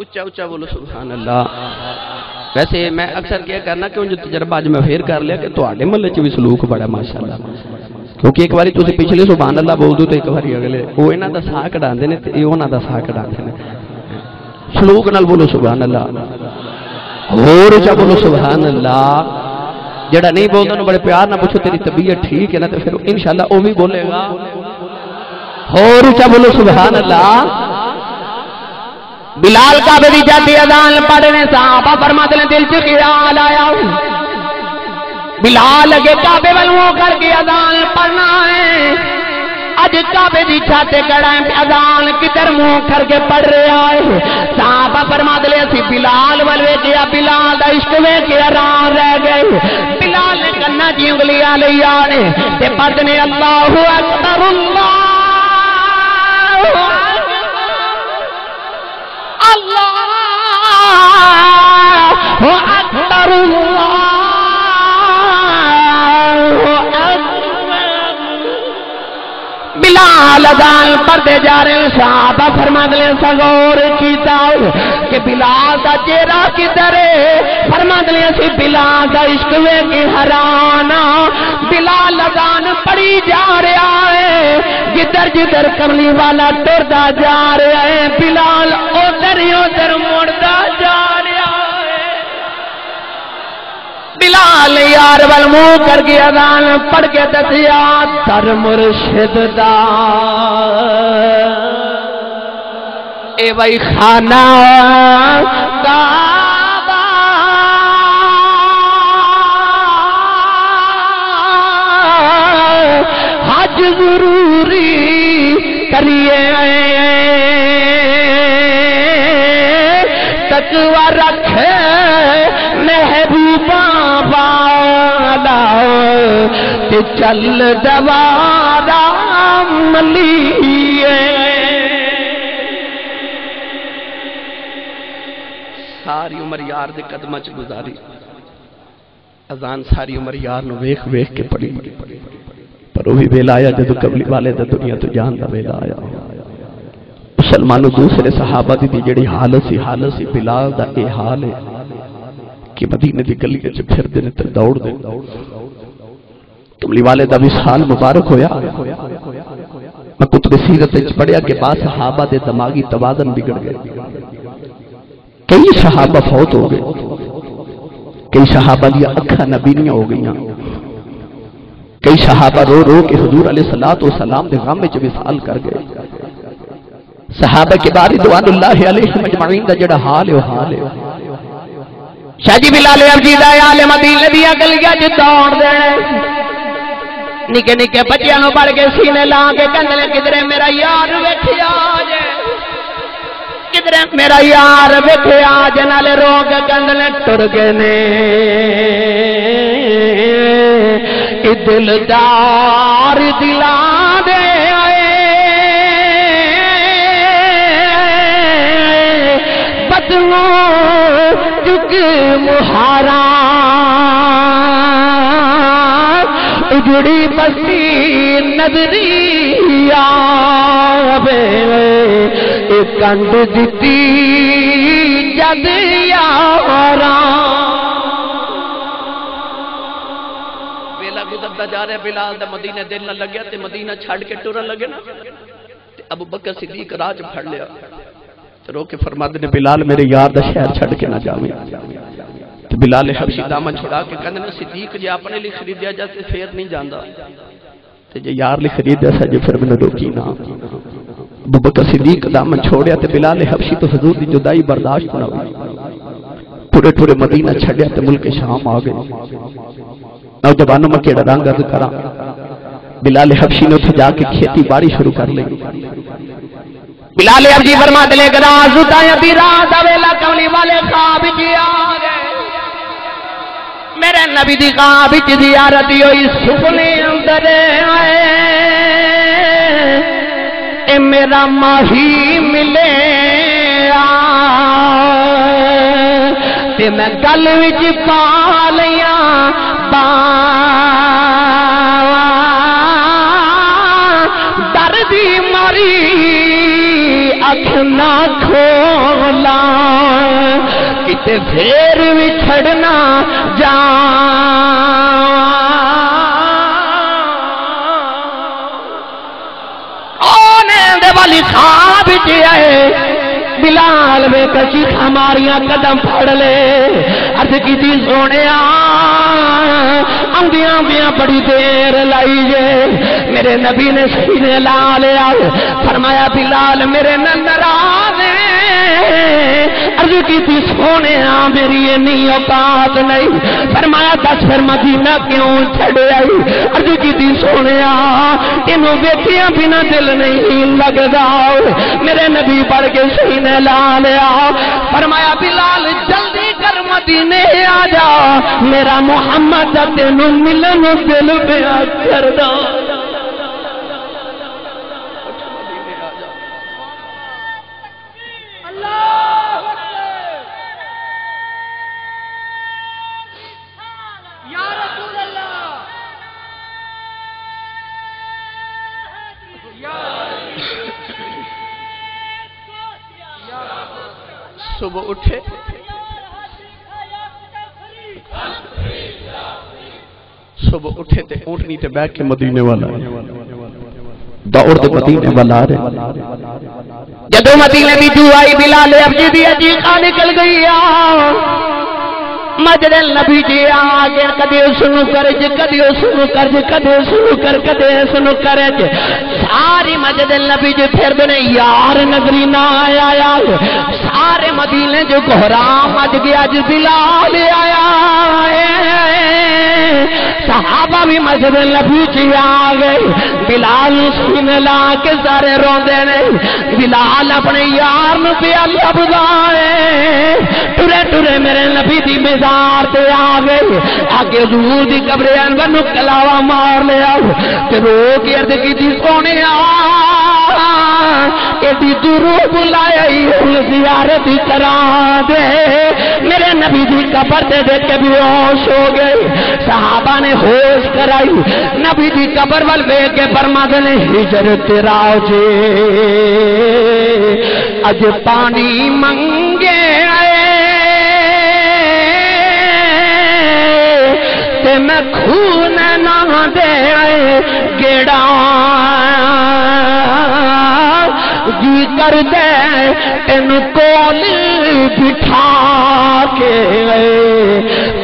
उच्चा उच्चा बोलो सुभान अल्लाह वैसे मैं अक्सर क्या करना कि जो तजर्बा अज मैं फिर कर लिया कि थोड़े महल च भी सलूक बड़ा, माशाल्लाह। क्योंकि एक बार तुम पिछले सुभान अल्लाह बोल दो तो एक बार अगले, वो इन्हों का साह कढ़ाते हैं उन्हों का साह कढ़ाते हैं सलूक न बोलो सुभान अल्लाह होर उच्चा बोलो सुभान अल्लाह जड़ा नहीं बोलता बड़े प्यार ना पूछो तेरी तबीयत ठीक है ना तो फिर इंशाल्लाह वो भी बोलेगा और ऊँचा बोलो सुबहान अल्लाह बिलाल का भी जाती अदान पढ़ने साहबा फरमाते ने दिल च ख्याल आया बिलाल अगे काबे वालों करके अदान पढ़ना है। अज काबे की छत कड़ा अदान किधर मुँह करके पढ़ रहा है? साहबा फरमाते ले असि बिलाल वाल वेखिया, बिलाल का इश्क वेखे आराम रह गए। बिलाल ने कन्ना ची उंगलियाँ लिया ने पढ़ने अल्लाह अकबर, अल्लाह अल्लाह अकबर बिलाल अदान पढ़ते जा रहे साहबा फरमादले सगौर कीता कि बिलाल का चेहरा किधर है? फरमादले सी बिलाल का इश्क वे के हराना बिलाल अदान पड़ी जा रहा है। जिधर जिधर कमली वाला टुरदा जा रहा है। बिलाल उधर ही उधर मुड़दा जा रहा बिलाल यार वल मुँह गया अदान पढ़ के दसिया तर मुर्शिद ए भाई खाना हज ज़रूरी करिए। तकवा रख चल दबारा मलिए। सारी उम्र यार के कदम च गुजारी। अजान सारी उम्र यार वेख वेख के पड़ी पर वही वेला आया जो कबली वाले तो दुनिया तो जान का वेला आया। मुसलमानों दूसरे सहाबा की जी हालत सी हालत सी बिलाल का यह हाल है कि मदीने की गली फिर दौड़ दौड़ दे तुमली वाले का भी साल मुबारक होया। मैं पढ़िया के बाद सहाबा के बिगड़ गए। कई सहाबा फौत हो गए। कई सहाबा दिया अखा नबीनिया हो गई कई सहाबा रो रो के हजूर अले सलाह तो सलाम के गम च विसाल कर गए। सहाबा के बारे दुआनुल्लाहमजमाइन का हाल है हाल है। बिलाल निके निके बच्चियाँ पड़ के सीने ला के कंदले किधरे मेरा यार वेखिया जे। किधरे मेरा यार वेखिया जे, नाले रोग कंदले टुर गए ने। दिलदार दिला दे आए। बदलो जुग मुहारा उजड़ी बसी नजरी आवे ए कंड दिती जद यारा। जा रहा बिलाल, दा मदीने दिल न लग्या ते मदीना छड़ के टुरन लगे ना। अबू बकर सिद्दीक राज फड़ लिया। ते रो के ने, बिलाल, मेरे यार दा शहर छड़ के ना जावे ते बिलाल हबशी दामन छुड़ा के कहंदे ने सिद्दीक जे अपने लिए खरीदया जा ते फेर नहीं जांदा। ते जे यार लिए खरीदया सा जे फिर मैंने रोकी ना। अबू बकर सिद्दीक दामन छोड़या ते बिलाल हबशी तो हजूर दी जुदाई बर्दाश्त ना हुई। पूरे पूरे मदीना छड़या ते मुल्क शाम आ गए। नौजवानों में केड़ा रंग अर्ज़ करा? बिलाल हबशी ने उठे जाके खेती बाड़ी शुरू कर ली। बिलाल अबजी फरमा दी रात वेला ख्वाब जी आ गए। मेरे नबी दी ख्वाब च जियारत होई, सुपने अंदर आए। ए मेरा माही मिले ते मैं गल विच पा लिया डर दी मारी अख ना खोला। किते फेर भी छड़ना जा वाली खाब आए, बिलाल वे कची हमारिया कदम फड़ ले। अर्ज़ की सोने आंदिया आंदिया बड़ी देर लाई जे। मेरे नबी ने सीने ला लिया। फरमाया, बिलाल, मेरे नराज अर्ज़ की सोने मेरी इन्नी औकात नहीं। फरमाया, दस फिर मदीना क्यों छड़ आई? अर्ज़ की सोने इन वेखिया बिना दिल नहीं लगता मेरे नबी पढ़ के सही ने ला लिया। फरमाया, बिलाल, जल्दी कर मदीने आ जा मेरा मोहम्मद तेन मिलन दिल प्या कर सुबह उठे। सुबह उठे ते ऊँटनी ते बैठ के मदीने वाला। दौड़ दे मदीने वाला रे। जदों मदीने की जू आई बिलाल अबजी दी अजीका निकल गई आ मजद नबी जी आगे कदे उसनु कर ज, कदे उसनु कर ज, कदे उसनु कर, कदे उसनु कर ज। सारी मजरे नबी जी फिर बने यार नगरी ना आया, यार। सारे मदीने जो कोहराम अज गया अज बिलाल आया सहाबा भी मस्जिद नबी च आ गए। बिलाल सीन ला के सारे रोंदे ने। बिलाल अपने यार लभदा है टुरे टुरे मेरे नबी की मजार से आ गए। आगे दूर दी कबरे अनवर कलावा मार लिया। ते रो के अर्ज़ की सोने एडी दूरों बुलाया ही जियारत करा दे। मेरे नबी जी कबर दे देख के बेहोश हो गए। सहाबा ने होश कराई। नबी जी कबर वाल वेख के फरमाते ने हिजरत राजे अज पानी मंगे आए। ते मैं खून ना दे आए। गेड़ा जी कर दे, तेन कोल बिठा के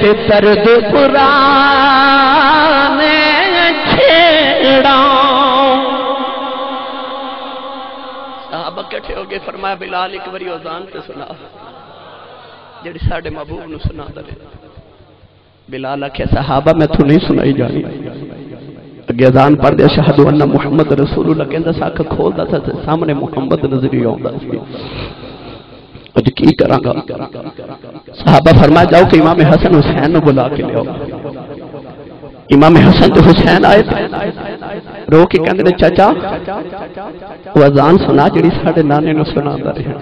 ते दर्द पुराने छेड़ा। साहब हो गए फरमाया, बिलाल एक बारी अजान ते सुना। जेड़ी साडे महबूब नु सुना दे। बिलाल सहाबा, मैं तू नहीं सुनाई जानी। तो गैजान पढ़ अन्ना मुहम्मद रसूलुल्लाह, कहंदा साख खोलदा था सामने मुहम्मद नजरी आउंदा अज की करांगा? जाओ कि इमाम हसन हुसैन बुला के लियो। इमाम हसन तो हुसैन आए रो के कहते ने चाचा, वो अजान सुना जड़ी साडे नाने रहे।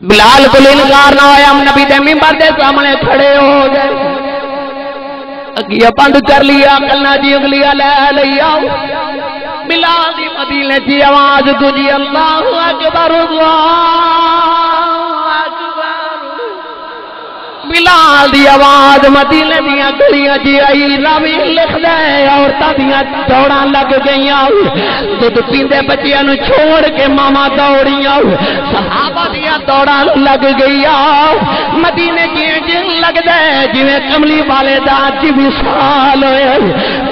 बिलाल को ना हम नबी दे मिंबर दे सामने खड़े हो गए। अगिया बंद कर लिया कलना जी उंगलियाँ ले लिया बिलाल दी मदीने आवाज़ गुजी अल्लाह अकबर, अल्लाह बिलाल दी आवाज़, मदीने दियाँ गलियाँ च आई, रवि लिखदा है, औरतां दियाँ दौड़ां लग गई दुध पींदे बच्चियाँ छोड़ के मामा दौड़ियाँ, सहाबा दियाँ दौड़ां लग गईयां। मदीने च जिन लगदा है, जिवें कमली वाले दा अज विशाल होए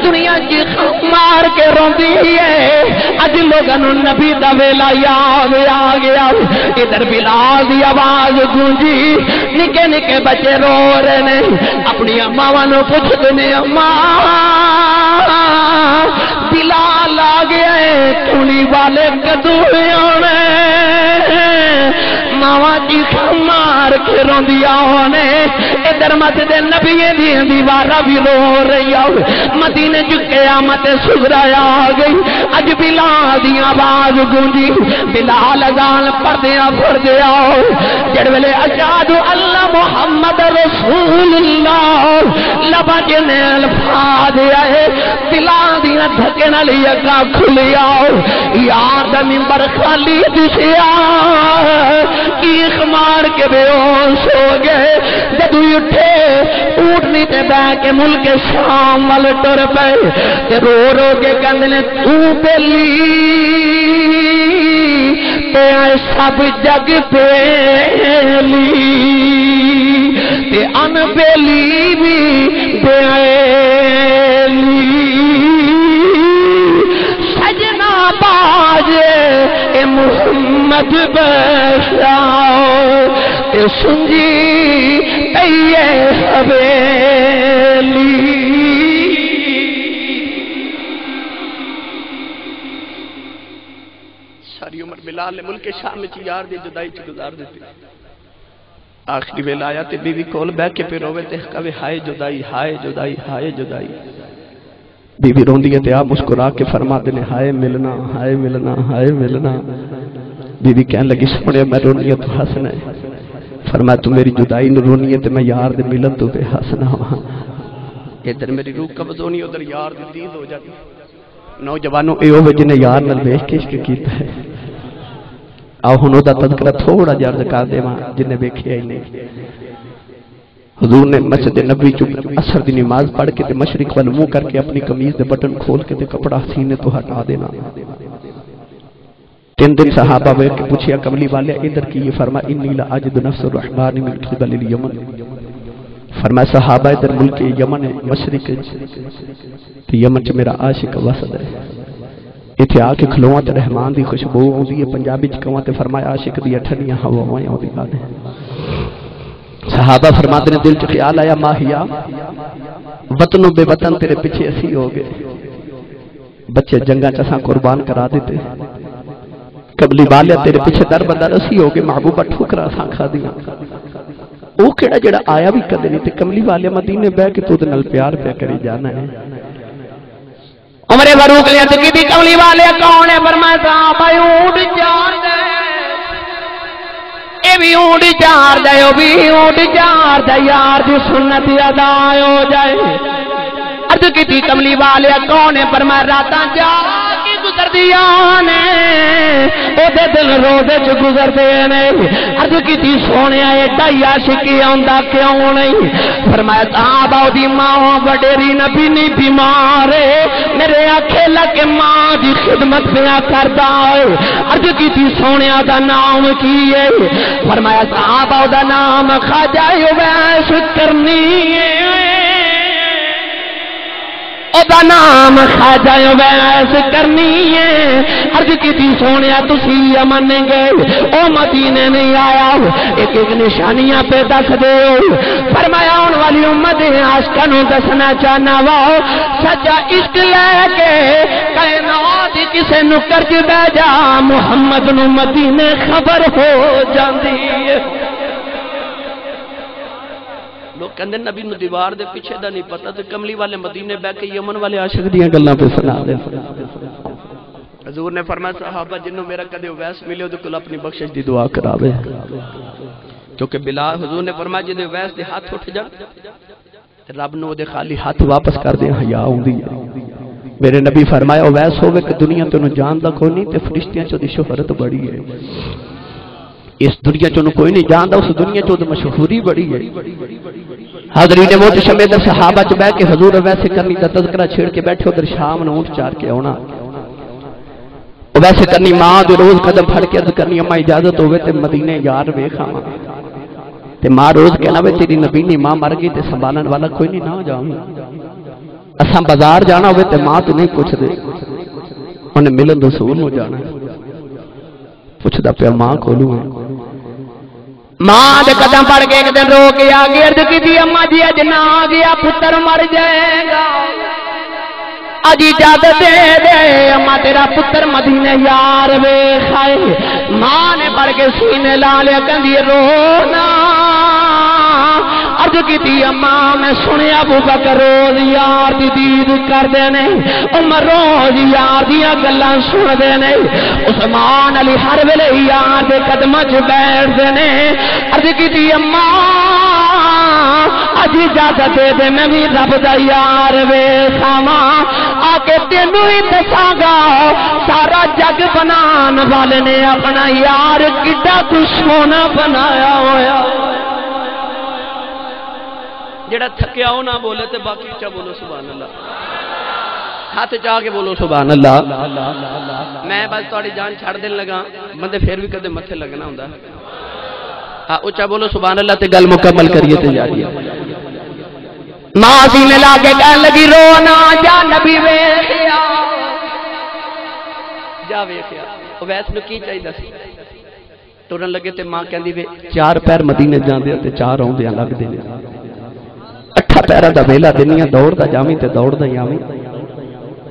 दुनिया च मार के रोंदी है। अज लोगों नबी दा वेला याद आ गया इधर बिलाल दी आवाज़ गूंजी निके निके बच्चे रो रहे ने अपनी मावा नु पुछदे ने अम्मा बिलाल आ गया है वाले कदू के रोंदिया इधर मत दे दी दीवारा भी रो रही मदीने चुके मत सुधराया आ गई। अज बिलाल दी आवाज़ गूंजी। बिलाल अजान पढ़दया पढ़दया जड़ वेले अजादु अल्लाह मुहम्मद रसूलुल्लाह लबा जने अल्फाज आए। बिलाल दी धक्के नाल अगा खुलिया यार दा मिंबर खाली दिसिया ईख मार के बेहोश हो गए। जदू उठे, ऊटनी ते बह के मुल्क शाम वाल टुर पे ते रो रो के कहंदे ने तू बेली ते आए सब जग बेली ते अनबेली भी बेली सजना बाजे ए मुहम्मद बसाओ। तैये हवेली। सारी उम्र बिलाल ने मुल्क शाम में यार दी, जुदाई च गुजार दी आखिरी वेला आया ते बीवी कोल बह के फिर रोवे ते कवे, हाय जुदाई हाय जुदाई हाय जुदाई। बीवी रोंदी है आप मुस्कुरा के फरमाते ने, हाय मिलना हाय मिलना हाय मिलना। बीवी कहने लगी, सोने, मैं रोनी है तू हंसना है फरमा तू मेरी जुदाई न रोनी है मैं यार दे मिलन तो बेहस ना वहाँ इधर मेरी रूह कब्ज होनी उधर यार दी दीद हो जाती। नौजवानों यो जिन्हें यार नाल वेख के इश्क कीता है। आओ हुन ओदा तज़किरा थोड़ा जिहा कर देवां जिन्हें वेखिया ही नहीं। हजूर ने मस्जिद नबी चुप असर की नमाज़ पढ़ के मशरक वाल मुँह करके अपनी कमीज के बटन खोल के कपड़ा सीने तो हटा देना। तीन दिन सहाबा वे के पूछिया कमली वाले, इधर की ये फरमा इन्नी ला अजद नफ्स रहमान मिन क़िबल यमन। फरमाया सहाबा इधर मुल्क यमन है मशरक ते यमन च मेरा आशिक वसद है इथे आके खलोआ ते रहमान दी खुशबू आउंदी है पंजाबी च कहाँ ते फरमाया, आशिक दी ठंडियाँ हवावां आउंदियाँ ने सहाबा फरमाते ने, दिल च ख्याल आया माहिया, वतनों बेवतन तेरे पीछे असी हो गए। बच्चे जंगा च असा कुर्बान करा देते कबली वाले तेरे पिछे दर बदर असी हो गए महबूबा ठुकरा सा खा वो केड़ा आया भी कद नहीं, ते कमली वाले मदीने बह के तू प्यार प्या करी जाना है। की कमली वाले कौन है? पर मैं रात जाए वाले चार गुजरदियाँ ने दिल रोदे च गुजरदे ने। अर्ज़ की सोने एडा आशिकी आंदा क्यों नहीं? फरमाया साहब ओदी माँ वडेरी नबी नहीं बीमार है। मेरे आखे लगे माँ की खिदमत पिया करदा है। अर्ज़ की सोने का नाम की है? फरमाया साहब ओदा नाम खाजा वैस करनी है। ओदा नाम खाजा वैस करनी है। अर्ज़ की सोने तुसी अमन गए ओ मदीने नहीं आया। एक एक निशानियाँ पे दस दे फरमाया आने वाली उम्मत आशका दसना चाहना वा। सच्चा इश्क लैके कायनात किसे नु कर्ज बह जा। मुहम्मद नु मदीने खबर हो जाती है दो कहते नबी दीवार के पिछे का नहीं पता तो कमली वाले मदीने बह के यमन वाले आशक दियाँ गल्लां सुना हजूर ने फरमाया, सहाबा, जिन्हों मेरा कदे वैस मिले तो कुल अपनी बख्शिश की दुआ करावे। क्योंकि बिला हजूर ने फरमाया, जिदे वैस के हाथ उठ जा रब नाली हाथ वापस कर दे हजा आ मेरे नबी फरमाया, वैस हो दुनिया तेन जानदा कोनी, ते फरिश्तियाँ चो दी शोहरत बड़ी है इस दुनिया चो कोई नहीं जानता उस दुनिया चो तो मशहूरी बड़ी है। हाजरी ने मोट शमे दर सहाबा च बह के हजूर वैसे करनी का तस्करा छेड़ के बैठे, उधर शाम ऊँट चार के आना वैसे करनी माँ जो रोज कदम फड़ के अर्ज़ करनी, अम्मा इजाज़त ते मदीने यार वेख। ते माँ रोज कहना वे, तेरी नबीनी माँ मर गई ते संभालन वाला कोई नहीं, ना जाऊँ। असा बाज़ार जाना ते माँ तो नहीं पुछदे। उन्हें मिलन रसूल हो जाना। पुछदा पिया, माँ कोलू माँ के कदम पड़ के एक दिन रो के आ गई अर्ज़ की अम्मा जी अज ना आ गया पुत्र मर जाएगा। अजी इजाज़त दे दे, अम्मा, तेरा पुत्र मदीने यार वे खाए माँ ने पड़ के सीने ला लिया कहती रोना। अर्ज़ की अम्मा, मैं सुनिया बकर रोज यार दी दीद करते ने। उमर रोज यार गल्लां सुनते ने। उस्मान अली हर वेले यार दे कदम च बैठते ने। अर्ज़ की अम्मा अज इजाज़त दे मैं भी रब दा यार वे खावा आके तेन ही दसागा, सारा जग बनान वाले ने अपना यार कि सोना बनाया होया। ਜਿਹੜਾ ਥੱਕਿਆ ਉਹ ਨਾ ਬੋਲੇ ਤੇ ਬਾਕੀ ਚਾ ਬੋਲੋ ਸੁਭਾਨ ਅੱਲਾ ਹੱਥ ਚਾ ਕੇ ਬੋਲੋ ਸੁਭਾਨ ਅੱਲਾ ਮੈਂ ਬਸ ਤੁਹਾਡੀ ਜਾਨ ਛੱਡ ਦੇਣ ਲਗਾ ਬੰਦੇ ਫੇਰ ਵੀ ਕਦੇ ਮੱਥੇ ਲੱਗਣਾ ਹੁੰਦਾ ਹਾਂ ਉੱਚਾ ਬੋਲੋ ਸੁਭਾਨ ਅੱਲਾ ਤੇ ਗੱਲ ਮੁਕੰਮਲ ਕਰੀਏ ਤੇ ਜਾਰੀਏ मां सीने लाके कह लगी रो ना जा नबी वेखिया ਜਾ ਵੇਖਿਆ ਉਹ ਵੈਸ ਨੂੰ ਕੀ ਚਾਹੀਦਾ ਸੀ ਤੁਰਨ ਲੱਗੇ ਤੇ ਮਾਂ ਕਹਿੰਦੀ ਵੇ ਚਾਰ ਪੈਰ ਮਦੀਨੇ ਜਾਂਦੇ ਆ ਤੇ ਚਾਰ ਆਉਂਦੇ पैर का वेला दिनिया दौड़ता जावी तो दौड़ता जावी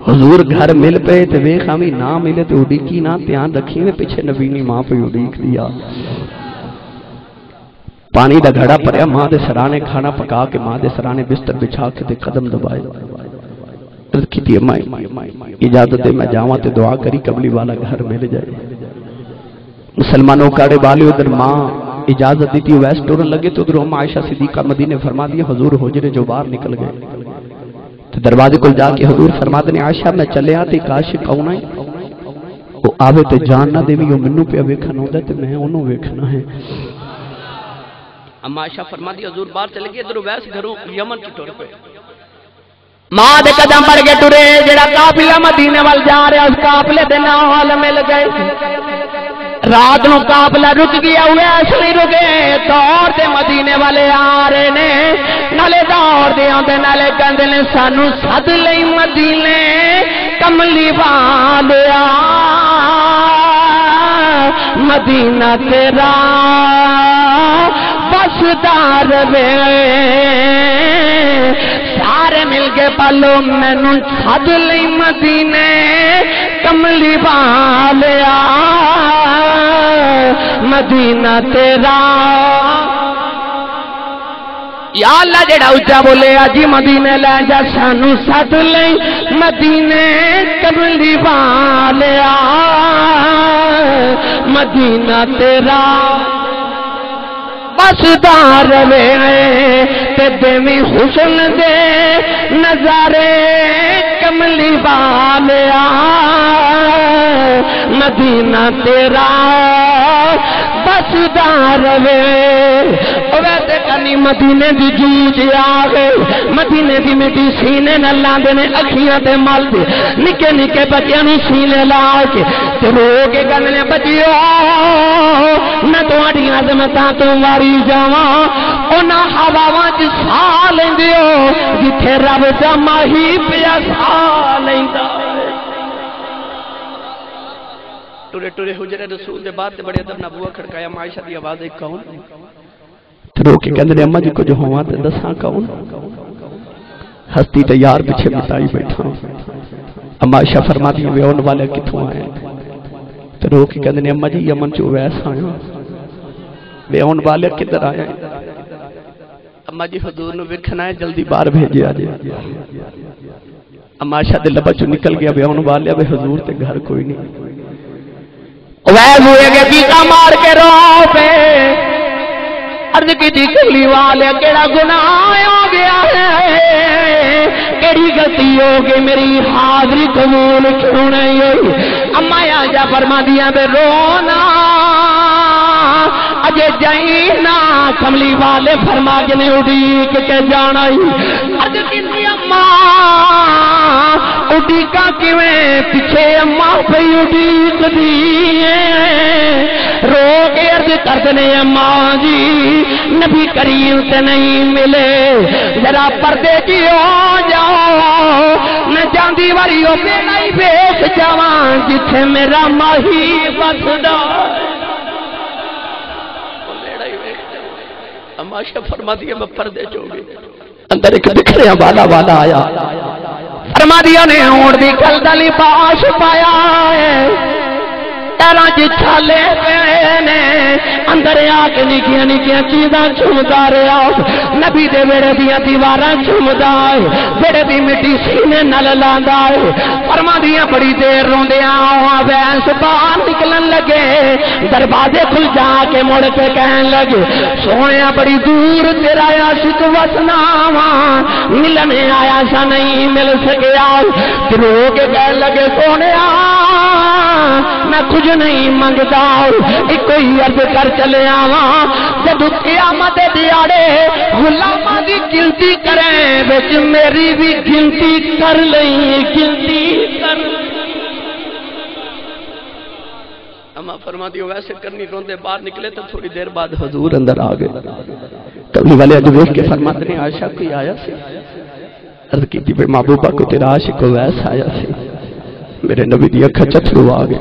हजूर घर मिल पे तो वेख आवी ना मिले तो उडीकी ना ध्यान रखी में पीछे नबीनी माँ पे उडीक दिया। पानी का घड़ा भरया माँ के सराने खाना पका के माँ के सराने बिस्तर बिछा के कदम दबाए। रखी थी इजाज़त मैं जावा तो दुआ करी कबली वाला घर मिल जाए। मुसलमानों काड़े वाले उधर माँ इजाज़त दी थी वैस टूरन लगे तो उधर अम्मा आयशा सिद्दीका मदीने फरमा दिया हजूर, होजरे जो बाहर निकल गए। तो दरवाजे को जाके हजूर फरमा दे आयशा, मैं चले आती काश कौन है? वो आवे ते जान ना देवी वो मैनू पे वेखन आंदा ते मैं ओनू वेखना है। अम्मा आयशा फरमा दी हजूर, बाहर चले गए, इधर वैस घरों, यमन की टुर माँ दे कदम पड़ के टुरे, जेड़ा काफिला मदीने वाल जा रहा उस काफिले दे नाल मिल गए। रात नु काबला रुक गया हुआ असली रुके। दौर मदीने वाले आ रहे ने, नाले दौड़ते आते नाले कहते ने, सानू सद लई मदीने, कमली वालिया मदीना तेरा बसदार वे। सारे मिलके पालो, मैनू सद लई मदीने, कमली वालिया मदीना तेरा। या जेड़ा उच्चा बोले अजी मदीने लै जा सानू सद ले। मदीने कमली वालिया। मदीना तेरा। बसदा रवे ते देवी हुसन दे। नजारे कमली वालिया। मदीना तेरा। रवे ओ वैसे मदीने दी जूच आ गए मदीने दी मिट्टी सीने न लांदे ने अखियाँ ते मलदे। निके निके बच्चों सीने ला के ते रो के कहंदे ने, बच्चियो, मैं तुम्हारी अजमतां तो मारी जावां। उन्हां हवावां च साह लेंदे जिथे रब दा माही पिया साह लेंदा। टुरे टुरे हुजरे रसूल दे बाद ते बड़े अदब ना बुआ खड़काया, मायशा दी आवाज़ एक कौन? ते रो के अम्मा जी कुछ होवां ते दसां कौन? हस्ती ते यार पीछे बिताई बैठा। अम्मा आयशा फरमाती वे वाले किथों आए? ते रो के अम्मा जी यमन चो वैस आया। वे वाले किधर आया अम्मा जी, हजूर नु है, जल्दी बाहर भेजिया जे अम्मा आयशा दे लबा चो निकल गया वे उन वाले वे हुजूर ते घर कोई नहीं वैस हुए मार के रो पे। अर्ज़ की थी कली वाले, केड़ा गुनाह हो गया है? केड़ी हो गई मेरी? हाजरी कबूल क्यों नहीं हुई? अम्मा आजा फरमा दिया रोना अजे जाई ना, कमली वाले फरमा के ने उड़ीक के जाना ही अर्ज़ की थी अम्मा, उड़ीका किवें पीछे अम्मा पे उड़ीक दी रो अर्ज़ कर ने अम्मा जी, नबी करीम से नहीं मिले। जरा पर्दे की हो जाओ मैं चांदी वाली हो बेड़ा ही बेच जावा, जिथे मेरा माही बसदा। अम्मा आयशा फरमा दिया मैं पर्दे अंदर एक बिखरिया वाला वाला आया। फरमा दिया ने होड़ दी कल दा लिबास पाया पैरों च छाले पे अंदर आके निकिया निकिया चीजा चुमदा रहा नबी दे वेड़े दिया दीवारा चुमदा है वेड़े दी मिट्टी सीने नल लांदा है फरमा दिया बड़ी देर रोंदे वैंस बाहर निकलन लगे दरवाजे खुल जाके मुड़ के कहन लगे सोने बड़ी दूर तेरा आशिक मिलने आया सा नहीं मिल सके रो के कहन लगे सोने मैं कुछ नहीं मंगता। एक ही अर्ज़ कर चले आवा। जब कियामत दिहाड़े गुलामा की गिनती करें, बिच मेरी भी गिनती कर लई गिनती कर अम्मा फरमा दियो वैसे करनी रोंदे, बाहर निकले तो थोड़ी देर बाद हजूर अंदर आ गए। कबली वाले अज वेख के फरमाते आशा कोई आया सी? अर्ज़ की भाई महबूबा को तेरा आशिक वैस आया सी? मेरे नबी दी अखा चथरू आ गए।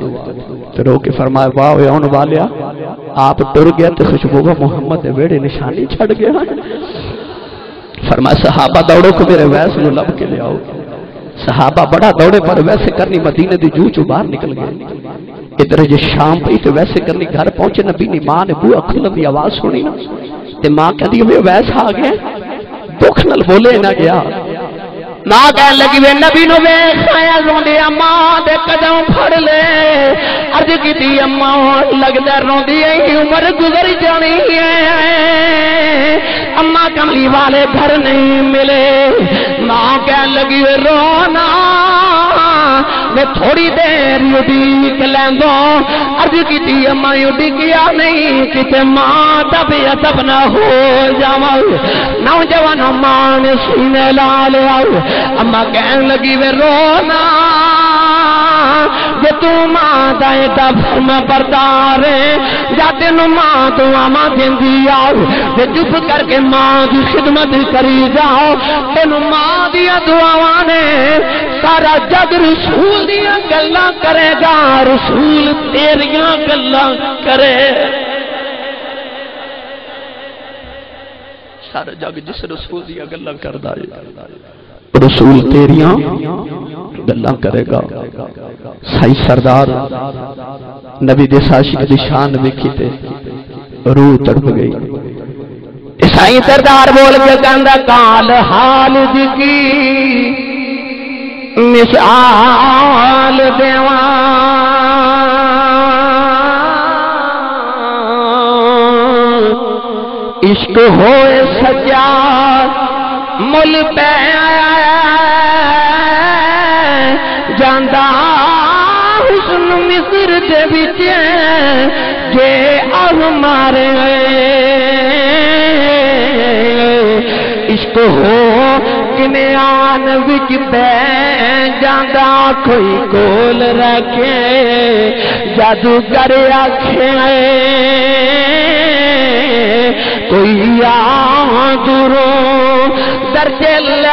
तो रो के फरमाया, वाह आने वालिया, आप टुर गया तो खुशबू मोहम्मद वेड़े निशानी छड़ गया फरमाया, सहाबा दौड़ो को मेरे वैस नु लब के ले आओ सहाबा बड़ा दौड़े, पर वैसे करनी मदीने दी जू चू बाहर निकल गए। इधर जो शाम पी तो वैसे करनी घर पहुँचे, नबी नी माँ ने बुआ खुलन दी आवाज़ सुनी। ना माँ कहती वैस आ गया दुख नल बोले ना गया। ना कह लगी, वे नबी नु रोंदे अम्मा कदम फड़ ले। अर्ज़ की अम्मा, लगदा रोंदी है उम्र गुजर जानी है अम्मा कमली वाले घर नहीं मिले। माँ कह लगी, वे रोना। मैं थोड़ी देर उड़ीक लैंदो अर्ज़ की अम्मा उड़ीकिया नहीं, किते माँ तब अदब ना हो जावा नौजवान माँ ने सीने ला लिया अम्मा कह लगी, वे रोना। जे तू माँ दा एडा बरदार जा तेन माँ दुआवा देंदी आओ ते चुप करके माँ की खिदमत करी जाओ, तेन माँ दिया दुआवा ने सारा जग रसूल दिया गल्ला करेगा, रसूल तेरिया गल्ला करे। सारा जग जिस रसूल दिया गल्ला करदा रसूल तेरिया गल करेगा। साई सरदार, नबी दे साशिक दी शान वेखी ते रूह तड़प गई। साई सरदार बोल के कहंदा, काल हाल की मिसाल देवा। इश्क होए सच्चा मुल पै ਜਾਂਦਾ ਹੁਸਨ ਮਿਸਰ ਦੇ ਵਿੱਚ ਜੇ ਆਹ ਮਾਰੇ ਇਸ਼ਕ ਹੋ ਕਿਨਿਆਨ ਵਿੱਚ ਬੈ ਜਾਂਦਾ ਕੋਈ ਕੋਲ ਰੱਖੇ ਜਾਦੂਗਰ ਆਖੇ ਕੋਈ ਆ ਦੂਰੋਂ ചെല്ല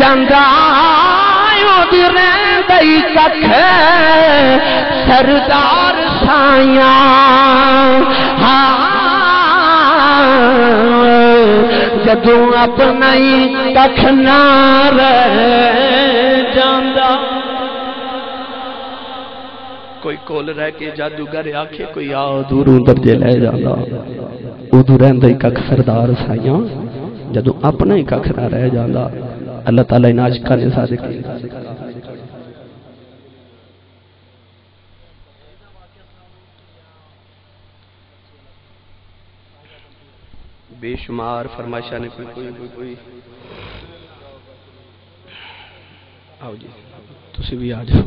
गंदाई कख सरदार साया जदों अपनाई कख नार कोई कोल रह के जादूगर आखे, कोई आओ दूरों दर्जे ले जाता उदू रहा ही कख सरदार साइया जदों अपना ही कख ना रह जाता अल्लाह ताला इन आशका ने सादे बेशुमार फरमाइशा ने कोई कोई कोई कोई। आओ जी तुम भी आ जाओ।